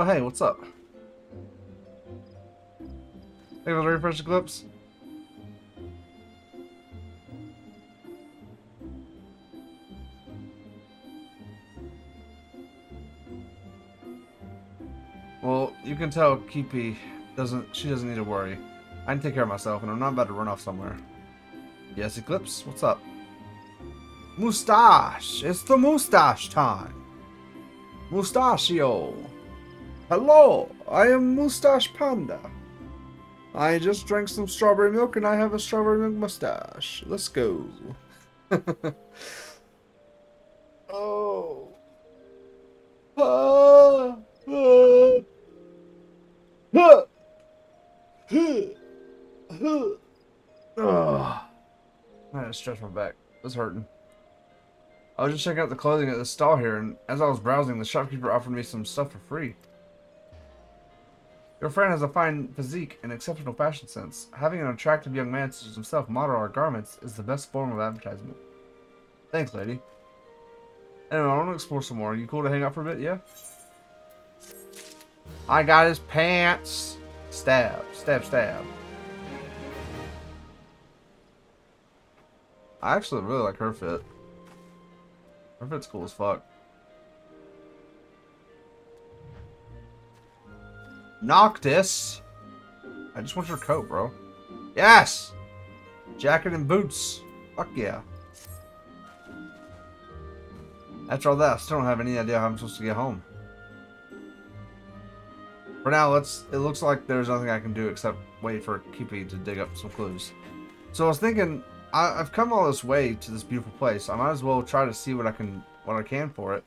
Oh, hey, what's up? Hey, was ready for Eclipse? Well, you can tell Kipih doesn't she doesn't need to worry. I can take care of myself and I'm not about to run off somewhere. Yes, Eclipse, what's up? Mustache! It's the mustache time! Mustachio! Hello, I am Mustache Panda. I just drank some strawberry milk and I have a strawberry milk mustache. Let's go. oh. Ah, ah. Ah. Ugh. I had to stretch my back. It was hurting. I was just checking out the clothing at the stall here, and as I was browsing, the shopkeeper offered me some stuff for free. Your friend has a fine physique and exceptional fashion sense. Having an attractive young man such as himself model our garments is the best form of advertisement. Thanks, lady. Anyway, I want to explore some more. Are You cool to hang out for a bit, yeah? I got his pants. Stab, stab, stab. I actually really like her fit. Her fit's cool as fuck. Noctis! I just want your coat, bro. Yes! Jacket and boots. Fuck yeah. After all that, I still don't have any idea how I'm supposed to get home. For now, let's. It looks like there's nothing I can do except wait for Kipih to dig up some clues. So I was thinking, I, I've come all this way to this beautiful place. I might as well try to see what I can, what I can for it,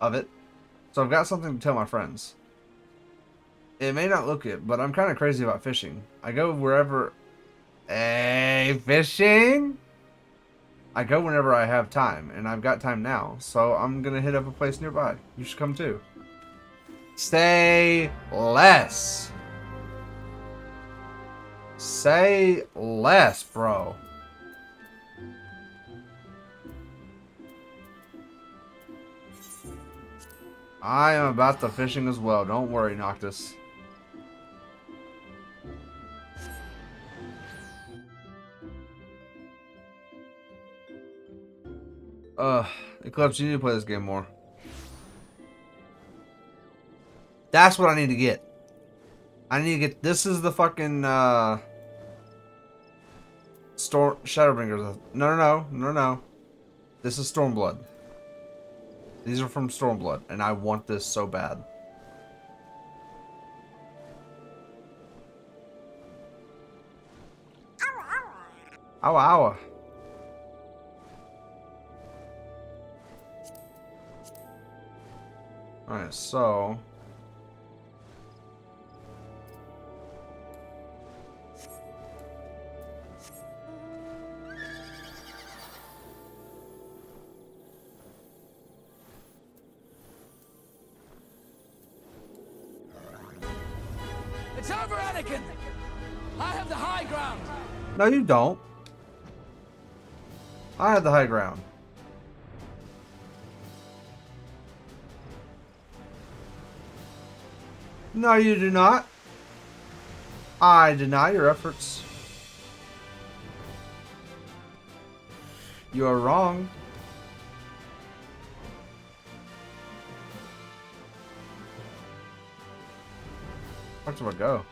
of it. So I've got something to tell my friends. It may not look it, but I'm kind of crazy about fishing. I go wherever. Hey, fishing! I go whenever I have time, and I've got time now, so I'm gonna hit up a place nearby. You should come too. Say less. Say less, bro. I am about the fishing as well. Don't worry, Noctis. Uh, Eclipse, you need to play this game more. That's what I need to get. I need to get. This is the fucking uh. Storm Shadowbringers. No, no, no, no, no. This is Stormblood. These are from Stormblood, and I want this so bad. Ow, ow. Alright, so... It's over, Anakin! I have the high ground! No, you don't. I have the high ground. No, you do not. I deny your efforts. You are wrong. Where do I go?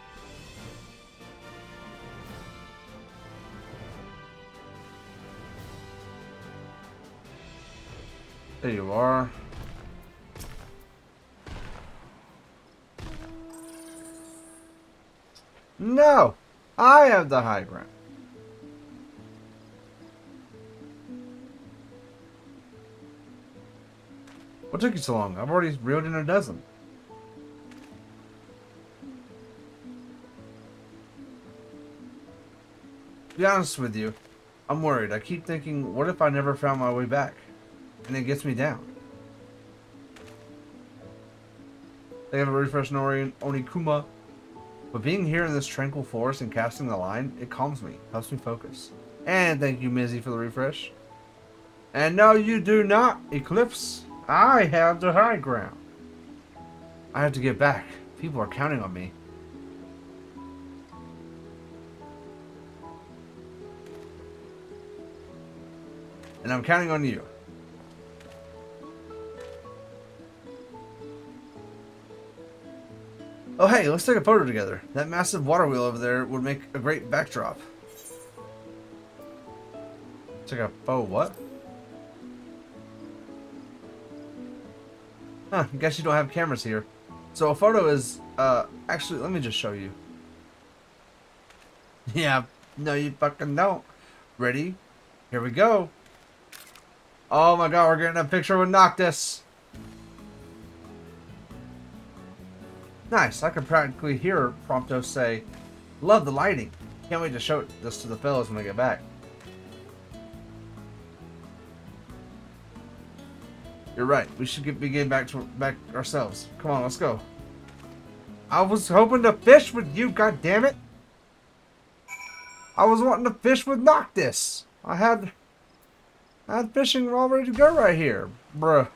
There you are. No! I have the high ground. What took you so long? I've already reeled in a dozen. Be honest with you, I'm worried. I keep thinking, what if I never found my way back? And it gets me down. They have a refresh Nori Onikuma. But being here in this tranquil forest and casting the line, it calms me, helps me focus. And thank you, Mizzy, for the refresh. And no, you do not, Eclipse. I have the high ground. I have to get back. People are counting on me. And I'm counting on you. Oh hey, let's take a photo together. That massive water wheel over there would make a great backdrop. Take a photo what? Huh, guess you don't have cameras here. So a photo is, uh, actually, let me just show you. Yeah, no you fucking don't. Ready? Here we go. Oh my god, we're getting a picture with Noctis. Nice, I can practically hear Prompto say, Love the lighting. Can't wait to show this to the fellows when I get back. You're right. We should get, begin back to back ourselves. Come on, let's go. I was hoping to fish with you, God damn it! I was wanting to fish with Noctis. I had, I had fishing all ready to go right here, bruh.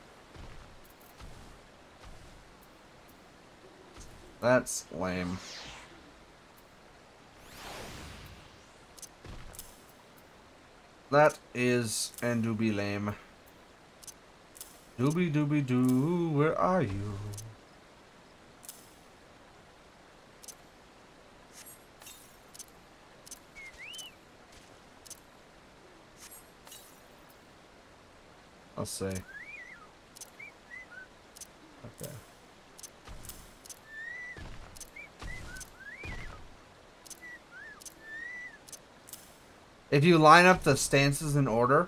That's lame. That is and do be lame. Doobie doobie doo, where are you? Let's see. If you line up the stances in order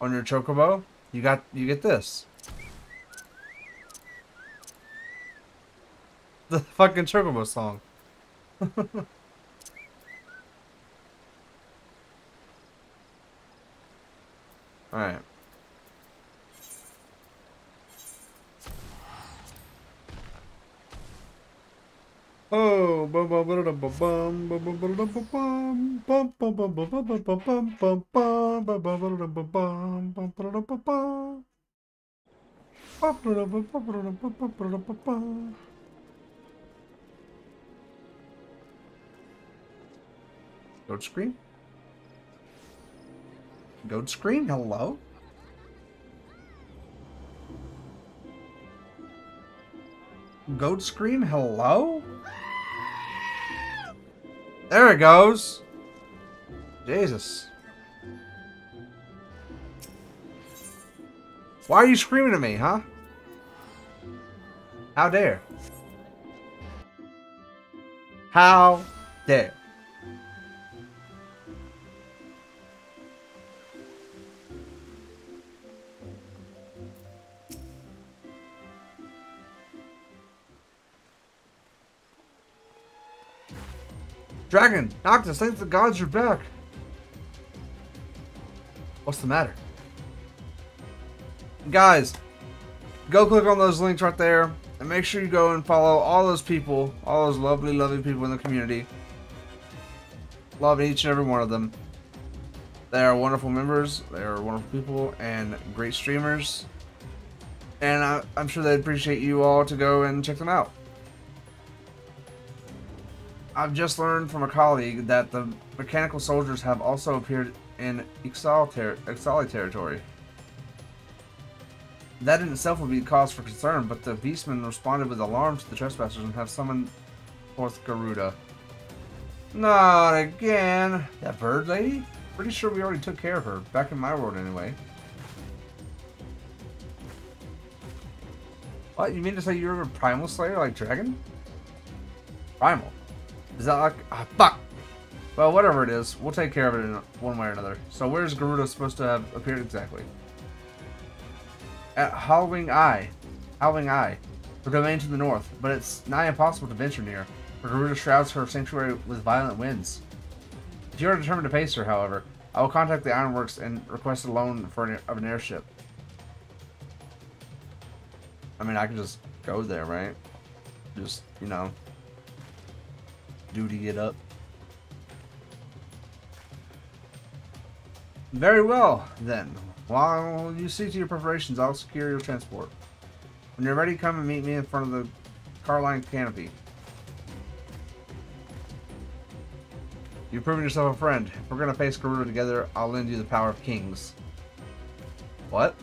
on your chocobo, you got you get this. The fucking chocobo song. Goat scream? Goat scream? Hello? Goat scream hello? There it goes. Jesus. Why are you screaming at me, huh? How dare? How dare? Dragon, Noctis, thank the gods you're back. What's the matter? Guys, go click on those links right there and make sure you go and follow all those people, all those lovely, lovely people in the community. Love each and every one of them. They are wonderful members, they are wonderful people, and great streamers. And I, I'm sure they'd appreciate you all to go and check them out. I've just learned from a colleague that the mechanical soldiers have also appeared in Ixal, ter territory. That in itself would be cause for concern, but the beastmen responded with alarm to the trespassers and have summoned forth Garuda. Not again. That bird lady? Pretty sure we already took care of her, back in my world anyway. What, you mean to say you're a Primal Slayer like Dragon? Primal? Is that like... Ah, fuck! Well, whatever it is, we'll take care of it in one way or another. So where's Garuda supposed to have appeared exactly? At Howling Eye. Howling Eye. Her domain to the north, but it's nigh impossible to venture near, for Garuda shrouds her sanctuary with violent winds. If you are determined to face her, however, I will contact the Ironworks and request a loan for an, of an airship. I mean, I can just go there, right? Just, you know, duty it up. Very well, then. While you see to your preparations, I'll secure your transport. When you're ready, come and meet me in front of the Carline canopy. You've proven yourself a friend. If we're gonna face Garuda together, I'll lend you the power of kings. What?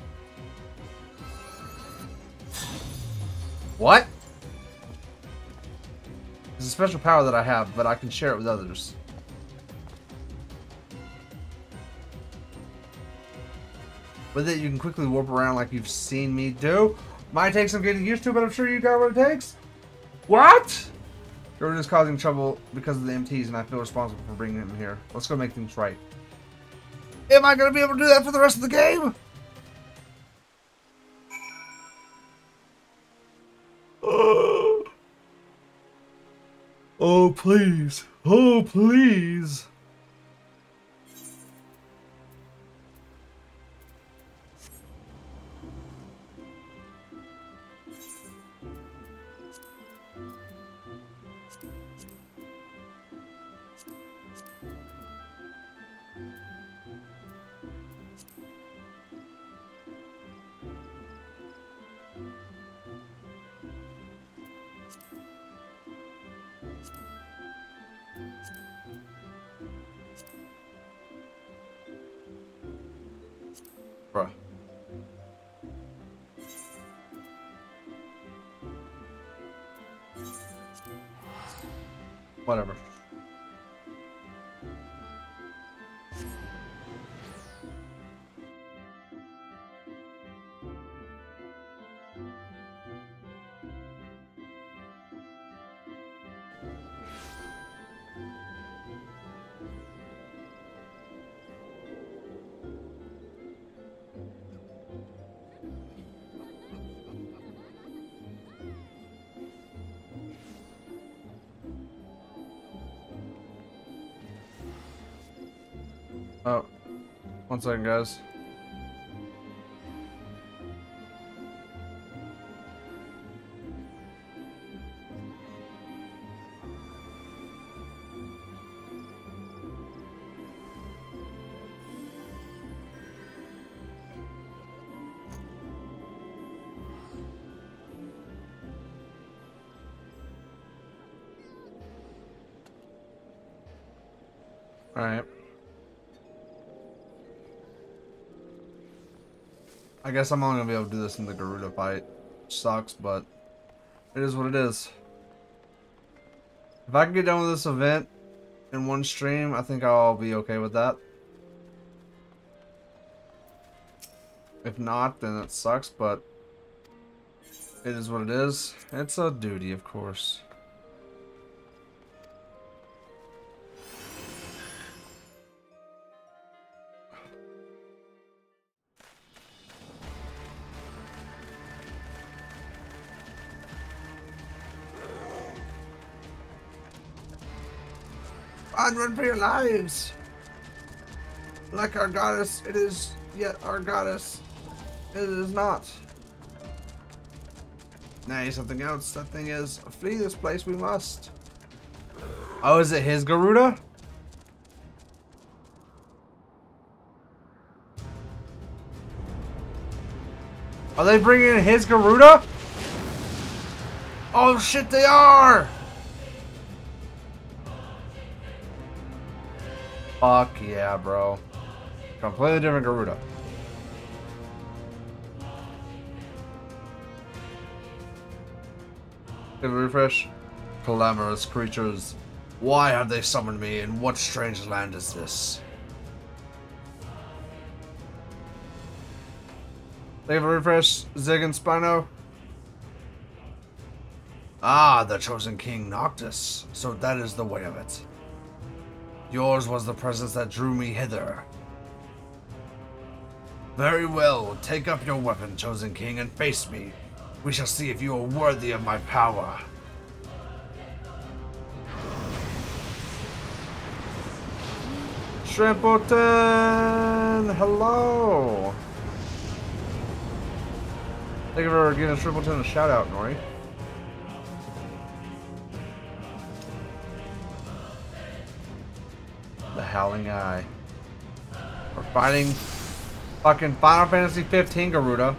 What? It's a special power that I have, but I can share it with others. With it, you can quickly warp around like you've seen me do. Might take some getting used to, but I'm sure you got what it takes. What? Jordan is causing trouble because of the MTs, and I feel responsible for bringing him here. Let's go make things right. Am I going to be able to do that for the rest of the game? Oh, Oh, please. Oh, please. Whatever. One second, guys. I guess I'm only gonna be able to do this in the Garuda fight. Sucks, but It is what it is. If I can get done with this event in one stream, I think I'll be okay with that. If not, then it sucks, but it is what it is. It's a duty, of course. Run for your lives! Like our goddess, it is yet our goddess. It is not. Nay, something else. That thing is, flee this place we must. Oh, is it his Garuda? Are they bringing in his Garuda? Oh shit, they are! Fuck yeah, bro. Completely different Garuda. Give a refresh. Clamorous creatures. Why have they summoned me and what strange land is this? Give a refresh. Zig and Spino. Ah, the chosen king Noctis. So that is the way of it. Yours was the presence that drew me hither. Very well, take up your weapon, chosen king, and face me. We shall see if you are worthy of my power. Shrimpleton! Hello! Thank you for giving Shrimpleton a shout out, Nori. Howling Eye. Uh, we're fighting fucking Final Fantasy 15 Garuda.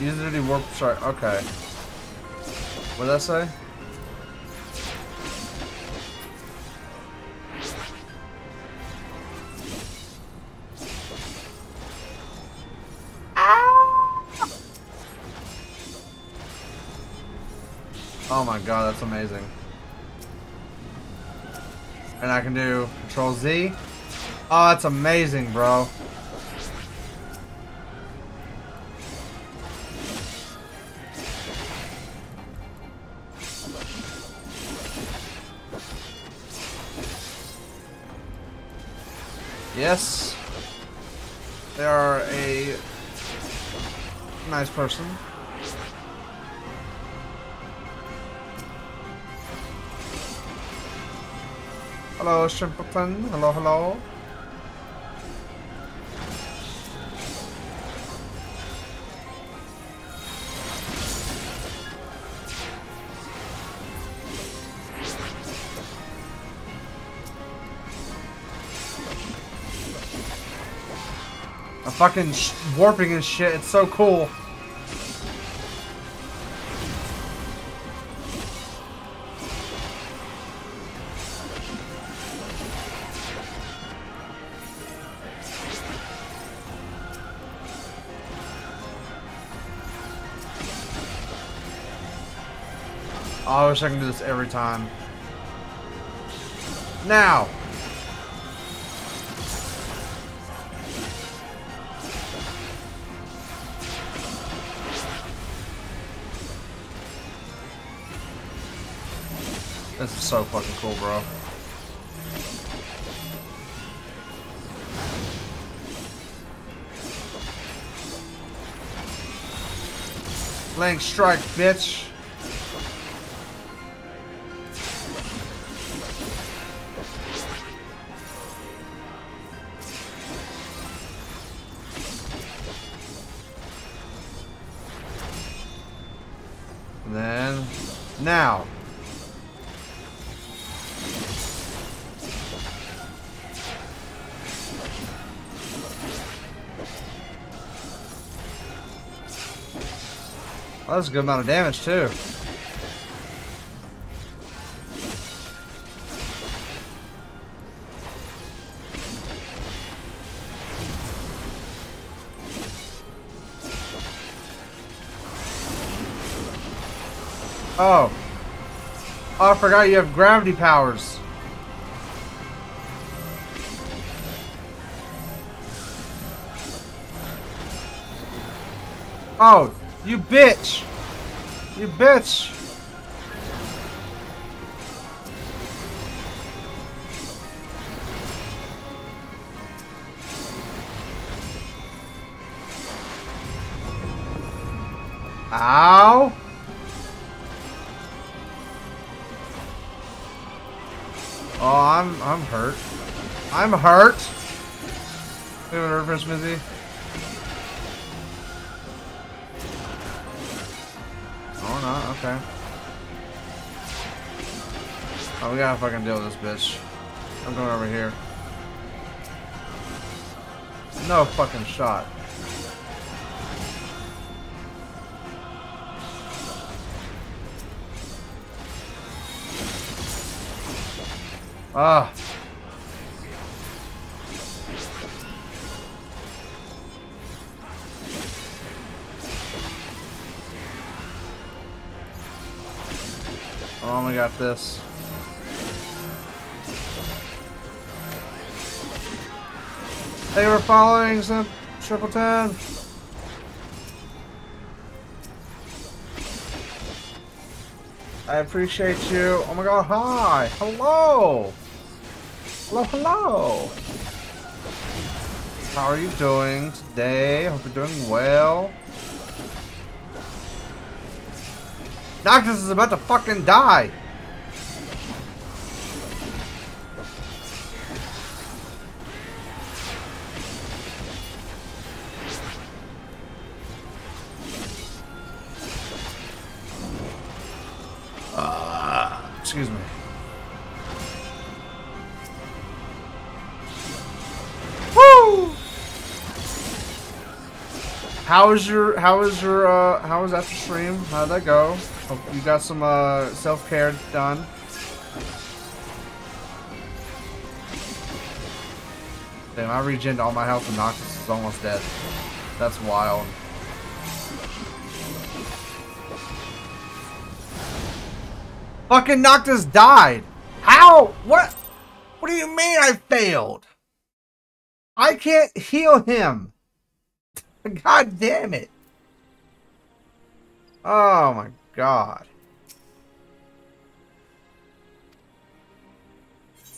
Use to warp strike. Okay. What did that say? God, that's amazing. And I can do Control Z. Oh, that's amazing, bro. Yes. They are a nice person. Simpleton. Hello, hello. I'm fucking warping and shit. It's so cool. Wish I could do this every time. Now! This is so fucking cool, bro. Link strike, bitch. was a good amount of damage, too. Oh. Oh, I forgot you have gravity powers. Oh, you bitch! You bitch! Ow! Oh, I'm I'm hurt. I'm hurt. A refresh, Mizzy. Oh no, okay. Oh, we gotta fucking deal with this bitch. I'm going over here. No fucking shot. Ah. Oh, we got this. They were following some triple ten. I appreciate you. Oh my god, hi. Hello. Hello, hello. How are you doing today? Hope you're doing well. Noctis is about to fucking die. Uh, excuse me. Woo! How was your how was your uh how was after stream? How'd that go? Hope you got some uh self-care done. Damn, I regened all my health and Noctis is almost dead. That's wild. Fucking Noctis died! How? What? What do you mean I failed? I can't heal him! God damn it! Oh my god.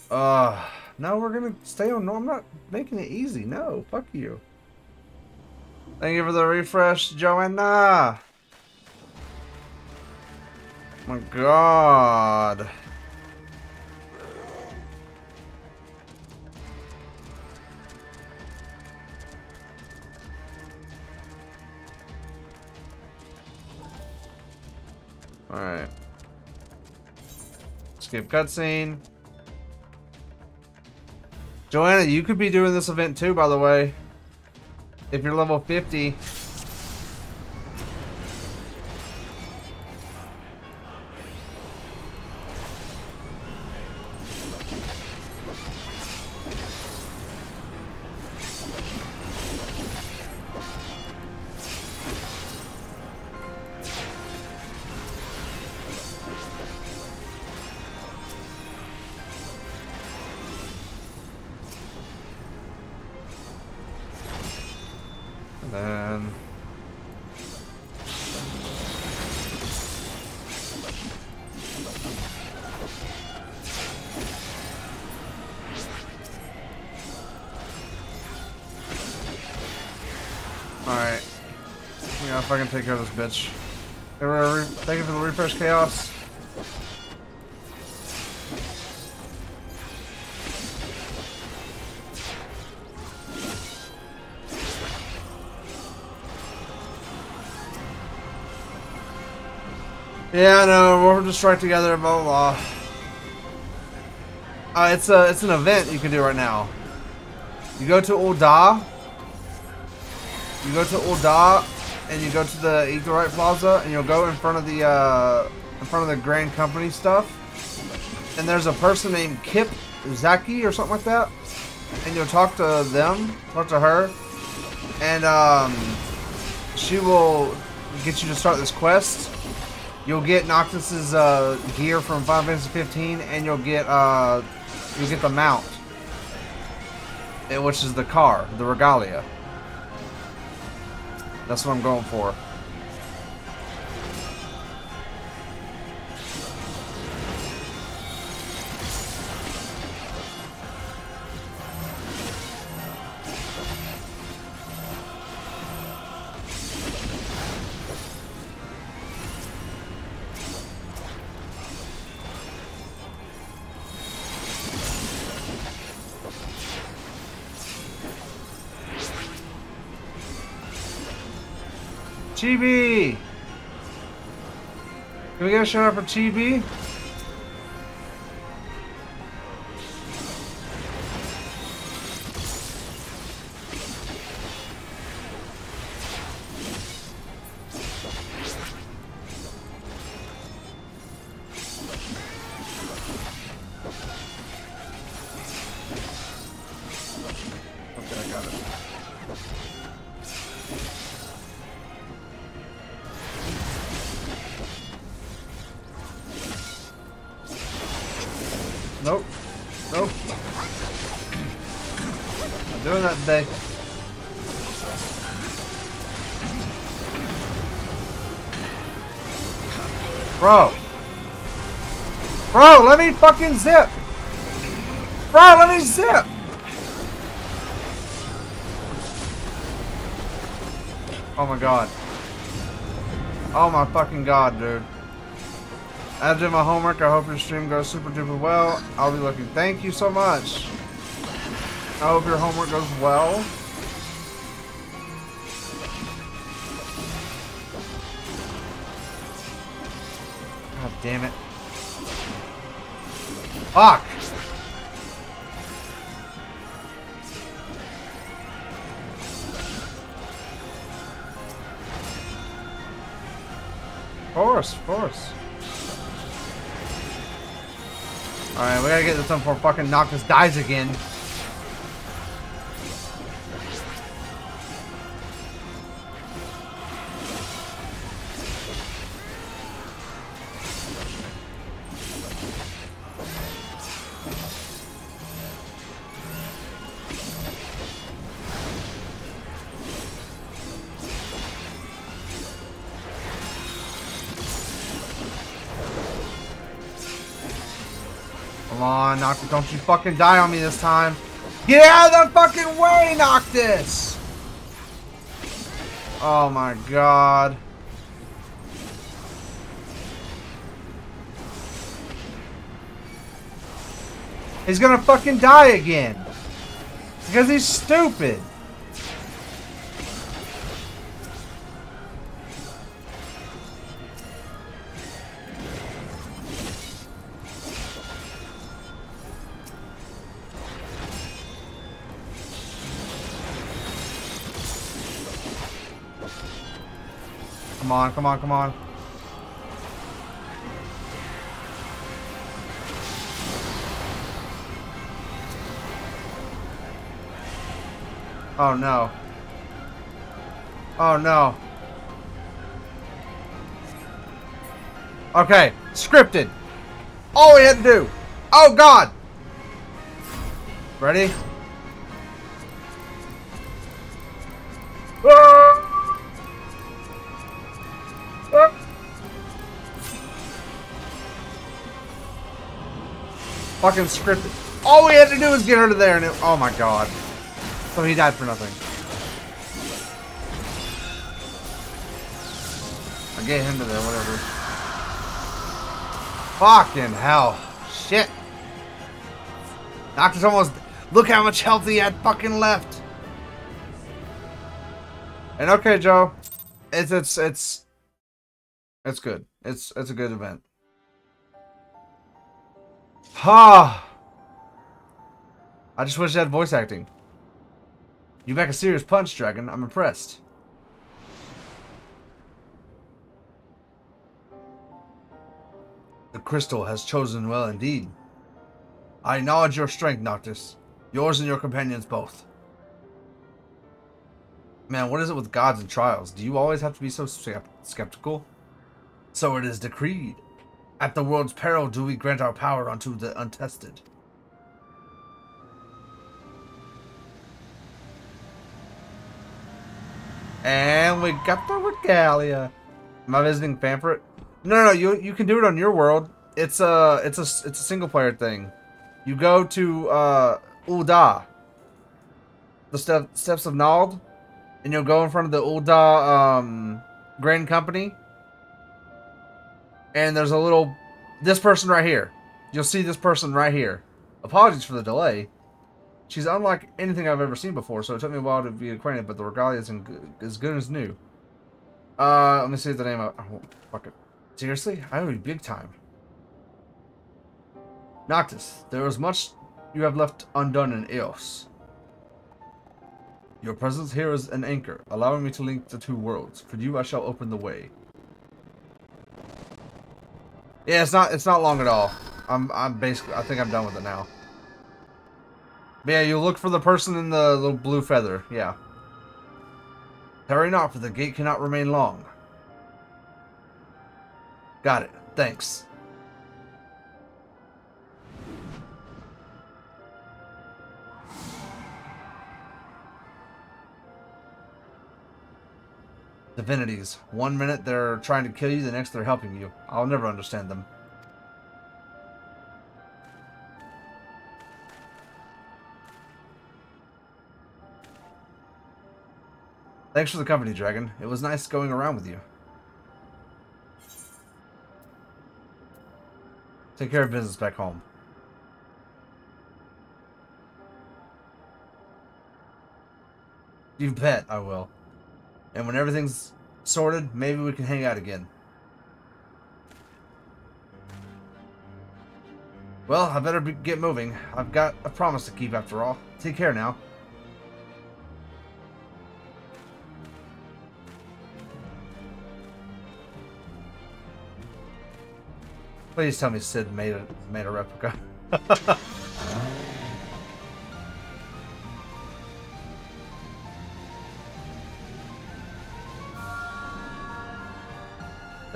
Uh, no, we're gonna stay on. No, I'm not making it easy. No, fuck you. Thank you for the refresh, Joanna. My god. Alright. Skip cutscene. Joanna, you could be doing this event too, by the way. If you're level 50. Take care of this bitch. Thank you for the refresh chaos. Yeah, I know. We'll just strike together. Blah blah. blah. Uh, it's a it's an event you can do right now. You go to Ul'dah. You go to Ul'dah, and you go to the Aetheryte Plaza, and you'll go in front of the uh, in front of the Grand Company stuff. And there's a person named Kipih Jakkya or something like that, and you'll talk to them, talk to her, and um, she will get you to start this quest you'll get Noctis's uh, gear from Final Fantasy 15, and you'll get uh, you'll get the mount, which is the car, the Regalia. That's what I'm going for. Chibi! Can we get a shout out for Chibi? Fucking zip. Bro, let me zip. Oh my god. Oh my fucking god, dude. I did my homework. I hope your stream goes super duper well. I'll be looking. Thank you so much. I hope your homework goes well. God damn it. Fuck! Of course. Alright, we gotta get this done before fucking Noctis dies again. Don't you fucking die on me this time. Get out of the fucking way, Noctis! Oh my god. He's gonna fucking die again. Because he's stupid. Come on, come on, come on. Oh no. Oh no. Okay, scripted. All we had to do. Oh god. Ready? Fucking scripted. All we had to do was get her to there and it, oh my god. So he died for nothing. I get him to there, whatever. Fucking hell. Shit. Doctor's almost... Look how much health he had fucking left. And okay, Joe. It's, it's, it's... It's good. It's, it's a good event. Ha! I just wish I had voice acting. You back a serious punch, Dragon. I'm impressed. The crystal has chosen well indeed. I acknowledge your strength, Noctis. Yours and your companions both. Man, what is it with gods and trials? Do you always have to be so skept skeptical? So it is decreed. At the world's peril do we grant our power unto the untested. And we got the regalia. Am I visiting Pamphlet? No, no, no. You you can do it on your world. It's a it's a it's a single player thing. You go to uh, Ul'dah, the step, steps of Nald, and you'll go in front of the Ul'dah um, Grand Company. And there's a little this person right here. You'll see this person right here. Apologies for the delay. She's unlike anything I've ever seen before, so it took me a while to be acquainted, but the regalia is good, as good as new. Uh, let me see the name of... Oh, fuck it. Seriously? I owe you big time. Noctis, there is much you have left undone in Eos. Your presence here is an anchor, allowing me to link the two worlds. For you, I shall open the way. Yeah, it's not it's not long at all. I'm I'm basically I think I'm done with it now. But yeah, you look for the person in the little blue feather. Yeah. Hurry not, for the gate cannot remain long. Got it. Thanks. Divinities. One minute they're trying to kill you, the next they're helping you. I'll never understand them. Thanks for the company, Dragon. It was nice going around with you. Take care of business back home. You bet I will. And when everything's sorted, maybe we can hang out again. Well, I better be get moving. I've got a promise to keep after all. Take care now. Please tell me Cid made a made a replica.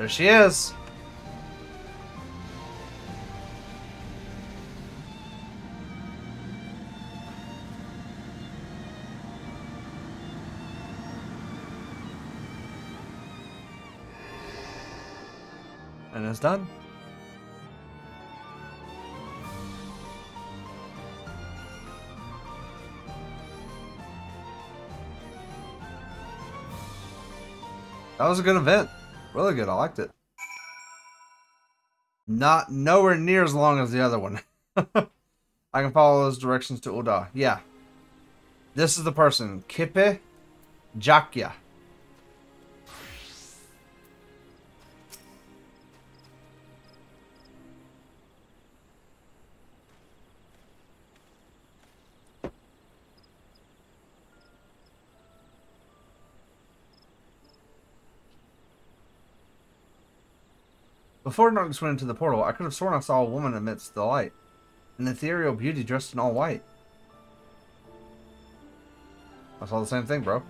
there she is. And it's done. That was a good event. Really good. I liked it. Not nowhere near as long as the other one. I can follow those directions to Ul'dah. Yeah. This is the person. Kipih Jakkya. Before Noctis went into the portal, I could have sworn I saw a woman amidst the light. An ethereal beauty dressed in all white. I saw the same thing, bro.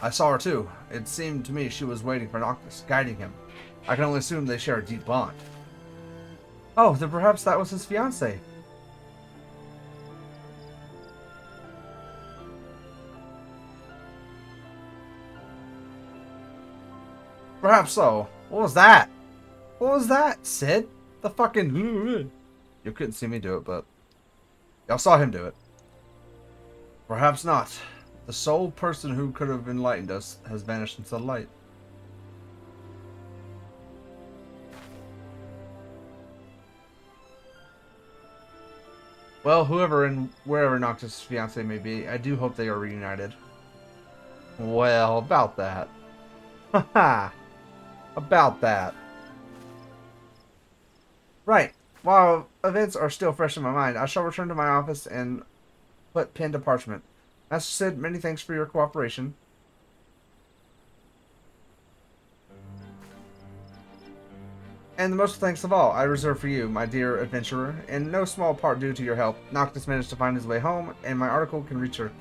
I saw her too. It seemed to me she was waiting for Noctis, guiding him. I can only assume they share a deep bond. Oh, then perhaps that was his fiancée. Perhaps so. What was that? What was that, Cid? The fucking... You couldn't see me do it, but... Y'all saw him do it. Perhaps not. The sole person who could have enlightened us has vanished into the light. Well, whoever and wherever Noctis' fiance may be, I do hope they are reunited. Well, about that. Haha about that. Right. While events are still fresh in my mind, I shall return to my office and put pen to parchment. Master Cid, many thanks for your cooperation. And the most thanks of all, I reserve for you, my dear adventurer, in no small part due to your help, Noctis managed to find his way home, and my article can reach a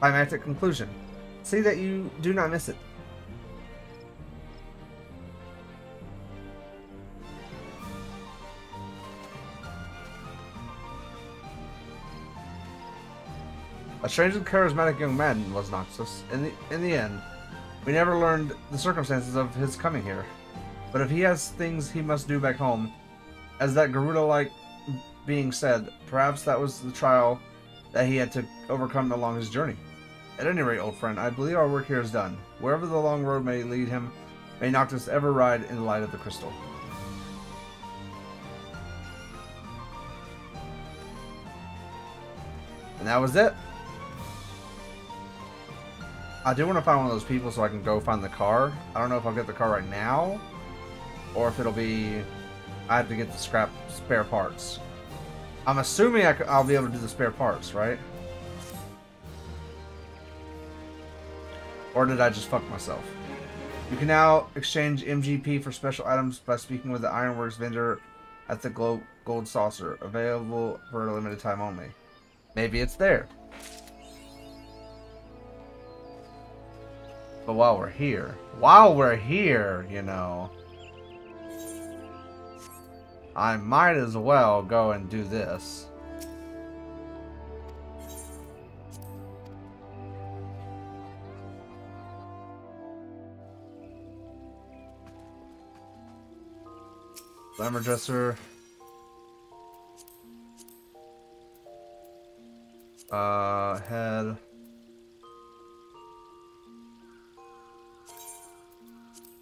climactic conclusion. See that you do not miss it. A strangely charismatic young man was Noctis. In the in the end, we never learned the circumstances of his coming here. But if he has things he must do back home, as that Garuda-like being said, perhaps that was the trial that he had to overcome along his journey. At any rate, old friend, I believe our work here is done. Wherever the long road may lead him, may Noctis ever ride in the light of the crystal. And that was it. I do want to find one of those people so I can go find the car. I don't know if I'll get the car right now, or if it'll be... I have to get the scrap spare parts. I'm assuming I will be able to do the spare parts, right? Or did I just fuck myself? You can now exchange MGP for special items by speaking with the Ironworks vendor at the Gold Saucer. Available for a limited time only. Maybe it's there. But while we're here, while we're here, you know, I might as well go and do this. Glamour dresser. Uh, head.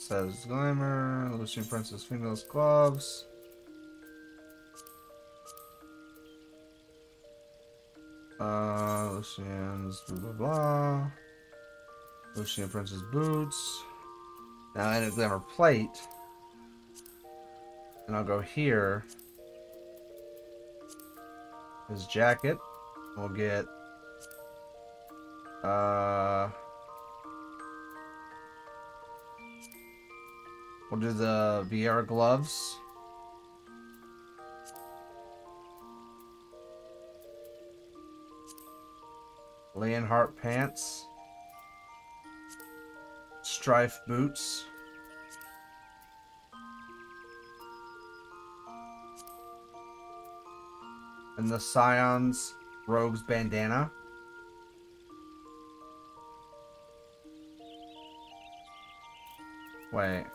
Says glamour. Lucian Prince's Fingerless gloves. Uh, Lucian's blah blah blah. Lucian Prince's boots. Now I a glamour plate. And I'll go here. His jacket. We'll get uh We'll do the Vieira gloves. Leonhardt pants. Strife boots. And the Scions Rogue's bandana. Wait.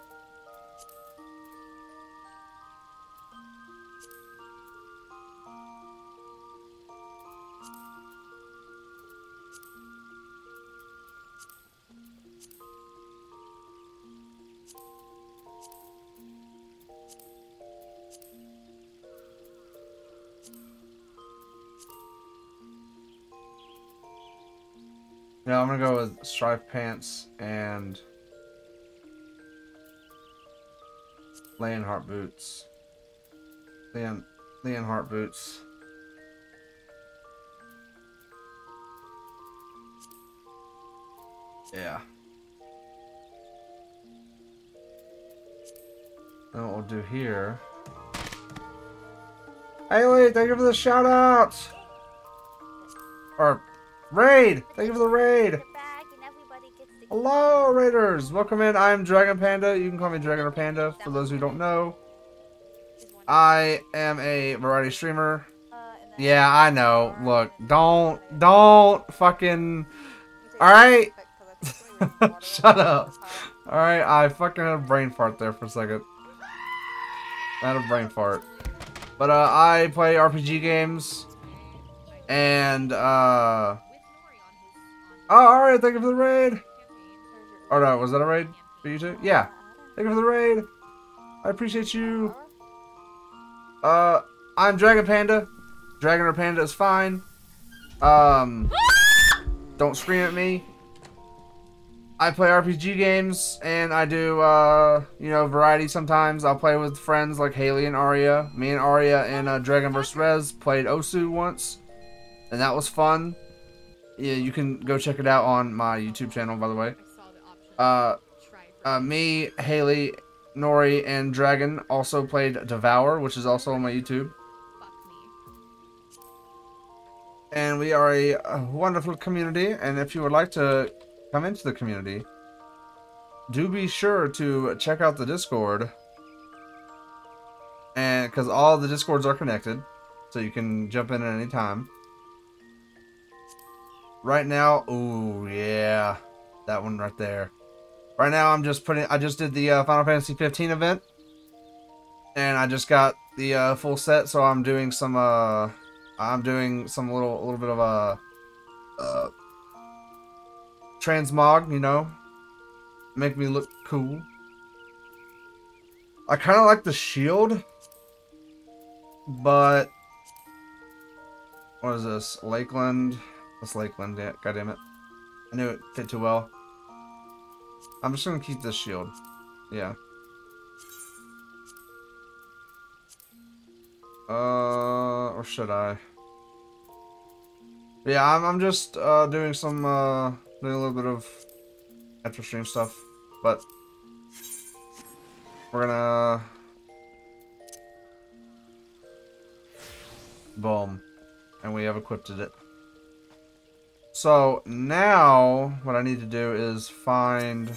Gonna go with striped pants and Leonhardt boots. Leon Leonhardt boots. Yeah. Then what we'll do here. Haley, thank you for the shout out! Or Raid! Thank you for the raid! back and everybody gets to Hello, Raiders! Welcome in. I'm Dragon Panda. You can call me Dragon or Panda for those who don't know. I am a variety streamer. uh, Yeah, I know. Look, don't, don't fucking. Alright? Shut up. Alright, I fucking had a brain fart there for a second. I had a brain fart. But, uh, I play RPG games. And, uh. Oh, alright, thank you for the raid. Oh, no, was that a raid for you too? Yeah. Thank you for the raid. I appreciate you. Uh, I'm Dragon Panda. Dragon or Panda is fine. Um, don't scream at me. I play RPG games and I do, uh, you know, variety sometimes. I'll play with friends like Haley and Arya. Me and Arya and uh, Dragon vs. Res played Osu once, and that was fun. Yeah, you can go check it out on my YouTube channel, by the way. Uh, uh, me, Haley, Nori, and Dragon also played Devour, which is also on my YouTube. And we are a, a wonderful community, and if you would like to come into the community, do be sure to check out the Discord. And because all the Discords are connected, so you can jump in at any time. Right now, oh yeah. That one right there. Right now, I'm just putting, I just did the uh, Final Fantasy 15 event. And I just got the uh, full set, so I'm doing some, uh, I'm doing some little, little bit of a, uh, transmog, you know, make me look cool. I kind of like the shield, but what is this? Lakeland. That's Lakeland. God damn it. I knew it fit too well. I'm just gonna keep this shield. Yeah. Uh, or should I? Yeah, I'm, I'm just uh, doing some, uh, doing a little bit of after stream stuff, but we're gonna boom, and we have equipped it. So now what I need to do is find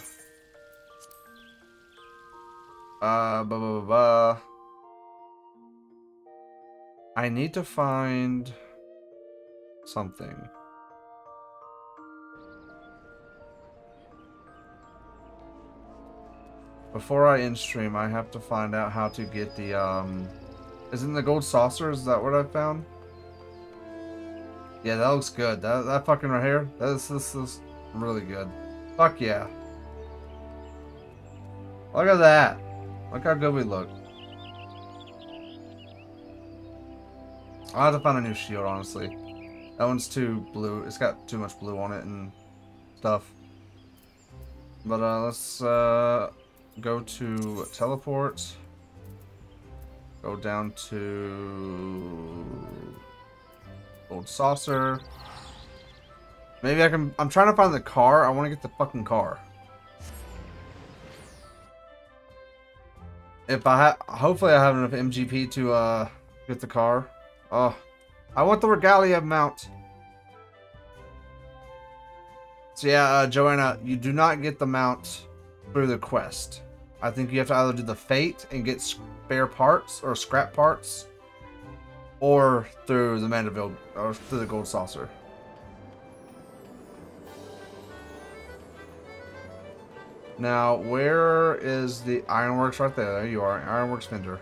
uh blah, blah, blah. I need to find something. Before I end stream, I have to find out how to get the, um... Isn't the gold saucer? Is that what I found? Yeah, that looks good. That, that fucking right here, this, this is really good. Fuck yeah. Look at that. Look how good we look. I'll have to find a new shield, honestly. That one's too blue. It's got too much blue on it and stuff. But uh, let's uh, go to teleport. Go down to old saucer. Maybe I can. I'm trying to find the car. I want to get the fucking car. If I have, hopefully I have enough MGP to uh get the car. Oh, I want the regalia mount. So yeah, uh, Joanna, you do not get the mount through the quest. I think you have to either do the fate and get spare parts or scrap parts, or through the Manderville or through the gold saucer. Now, where is the ironworks right there? There you are, ironworks vendor.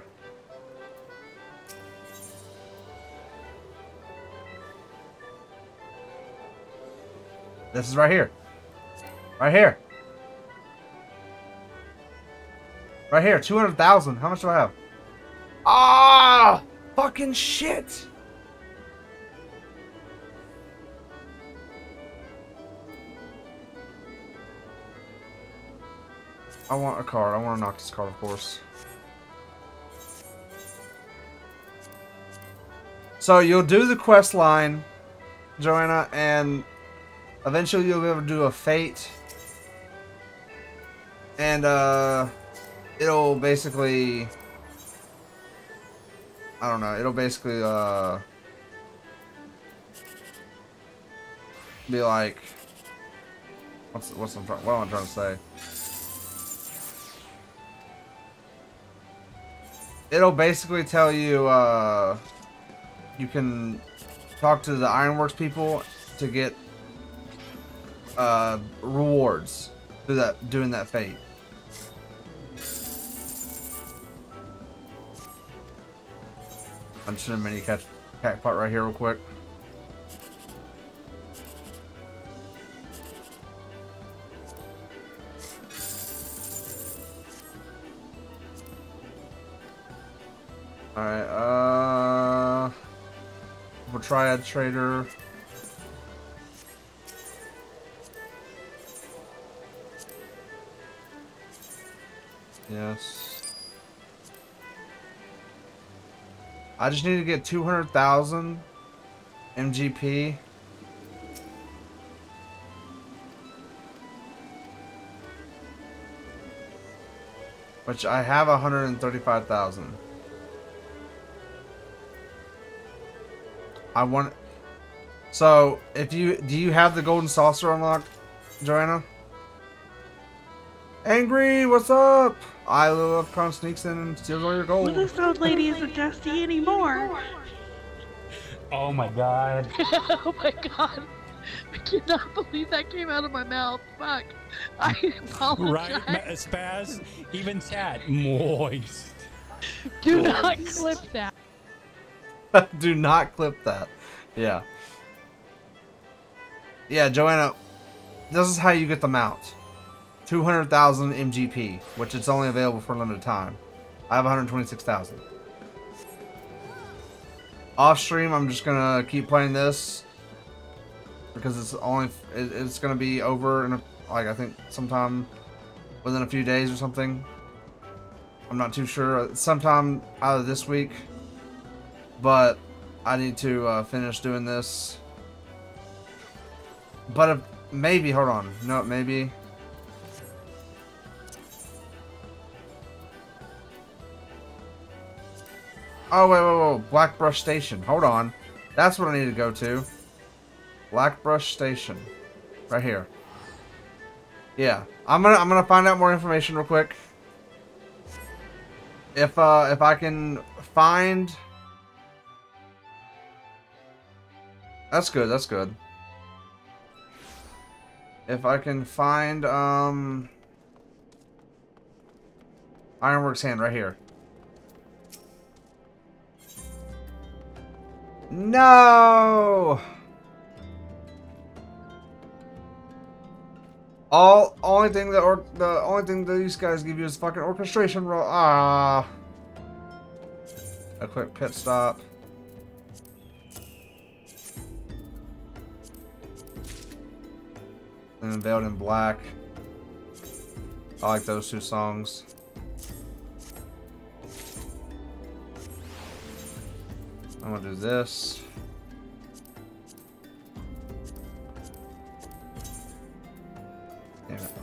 This is right here. Right here. Right here, 200,000. How much do I have? Ah! Fucking shit! I want a card. I want to knock this card, of course. So you'll do the quest line, Joanna, and eventually you'll be able to do a fate. And uh it'll basically I don't know, it'll basically uh be like what's what's I'm what am I trying to say? It'll basically tell you uh you can talk to the ironworks people to get uh rewards through that doing that fate. I'm just gonna mini catch cat part right here real quick. Alright, uh we'll triad trader. Yes. I just need to get 200,000 MGP. Which I have 135,000. I want... So, if you... Do you have the golden saucer unlocked, Joanna? Angry, what's up? I love Con sneaks in and steals all your gold. Well, this old lady isn't dusty anymore. Oh my god. oh my god. I cannot believe that came out of my mouth. Fuck. I apologize. Right, Ma- Spaz, even chat, moist. Do not clip that. Do not clip that. Yeah. Yeah, Joanna, this is how you get the mount. 200,000 MGP, which it's only available for a limited time. I have 126,000. Off stream, I'm just gonna keep playing this because it's only it, it's gonna be over in a, like I think sometime within a few days or something. I'm not too sure. Sometime out of this week, but I need to uh, finish doing this. But if, maybe, hold on. No, maybe. Oh, wait, wait, wait. Black Brush Station. Hold on. That's what I need to go to. Black Brush Station. Right here. Yeah. I'm gonna I'm gonna find out more information real quick. If uh if I can find That's good, that's good. If I can find um Ironworks hand right here. No! All only thing that or the only thing that these guys give you is fucking orchestrion roll. Ah. A quick pit stop. And Veiled in Black. I like those two songs. I'm gonna do this. Damn it.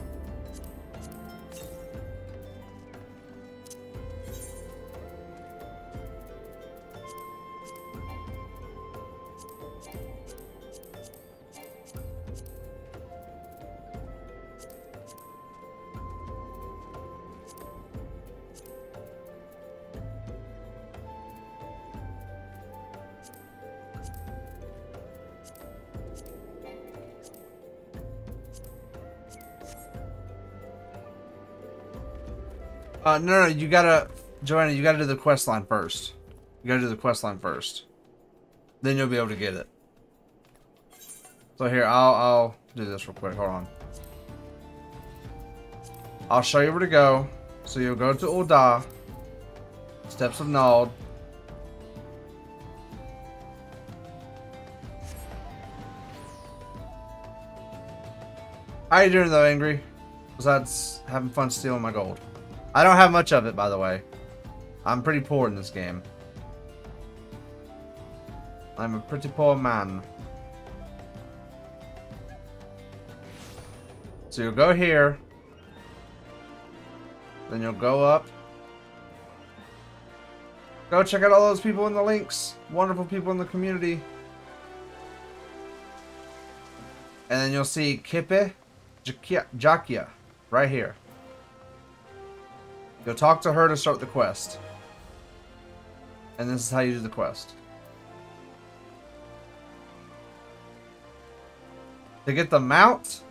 Uh, no, no, you gotta, Joanna, you gotta do the quest line first. You gotta do the quest line first. Then you'll be able to get it. So here, I'll, I'll do this real quick. Hold on. I'll show you where to go. So you'll go to Ul'dah. Steps of Nald. How you doing though, Angry? Besides having fun stealing my gold. I don't have much of it, by the way. I'm pretty poor in this game. I'm a pretty poor man. So you'll go here. Then you'll go up. Go check out all those people in the links. Wonderful people in the community. And then you'll see Kipih Jakkya, Jakkya right here. Go talk to her to start the quest. And this is how you do the quest. To get the mount,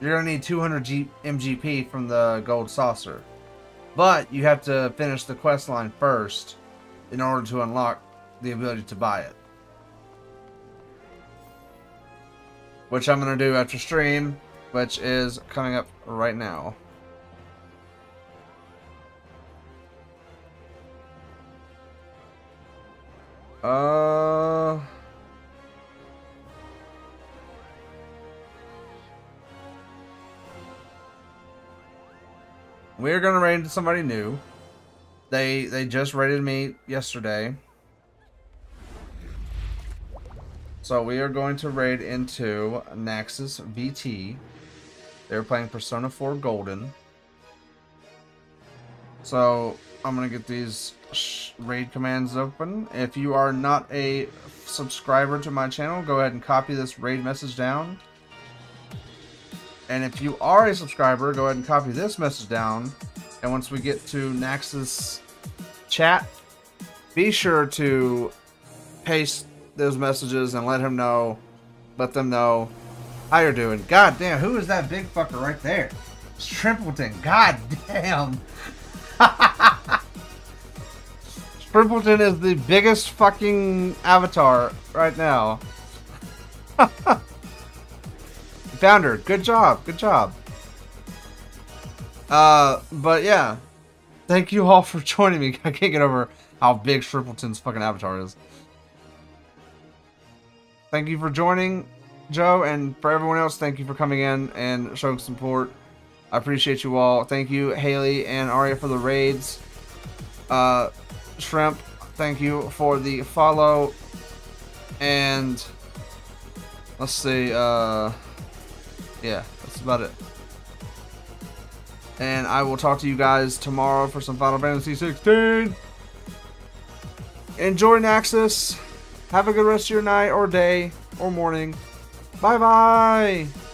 you're going to need 200 G MGP from the gold saucer. But you have to finish the quest line first in order to unlock the ability to buy it. Which I'm going to do after stream, which is coming up right now. Uh... We're gonna raid into somebody new. They they just raided me yesterday. So we are going to raid into Naxxus VT. They're playing Persona 4 Golden. So I'm gonna get these raid commands open. If you are not a subscriber to my channel, go ahead and copy this raid message down. And if you are a subscriber, go ahead and copy this message down. And once we get to Naxxus chat, be sure to paste those messages and let him know let them know how you're doing. God damn, who is that big fucker right there? It's Trimpleton. God damn. Trimpleton is the biggest fucking avatar right now. Founder, good job, good job. Uh, but yeah, thank you all for joining me. I can't get over how big Trimpleton's fucking avatar is. Thank you for joining, Joe, and for everyone else, thank you for coming in and showing support. I appreciate you all. Thank you, Haley and Arya, for the raids. Uh, Shrimp, thank you for the follow. And let's see, uh, yeah, that's about it. And I will talk to you guys tomorrow for some Final Fantasy 16. Enjoy Naxxus. Have a good rest of your night or day or morning. Bye bye.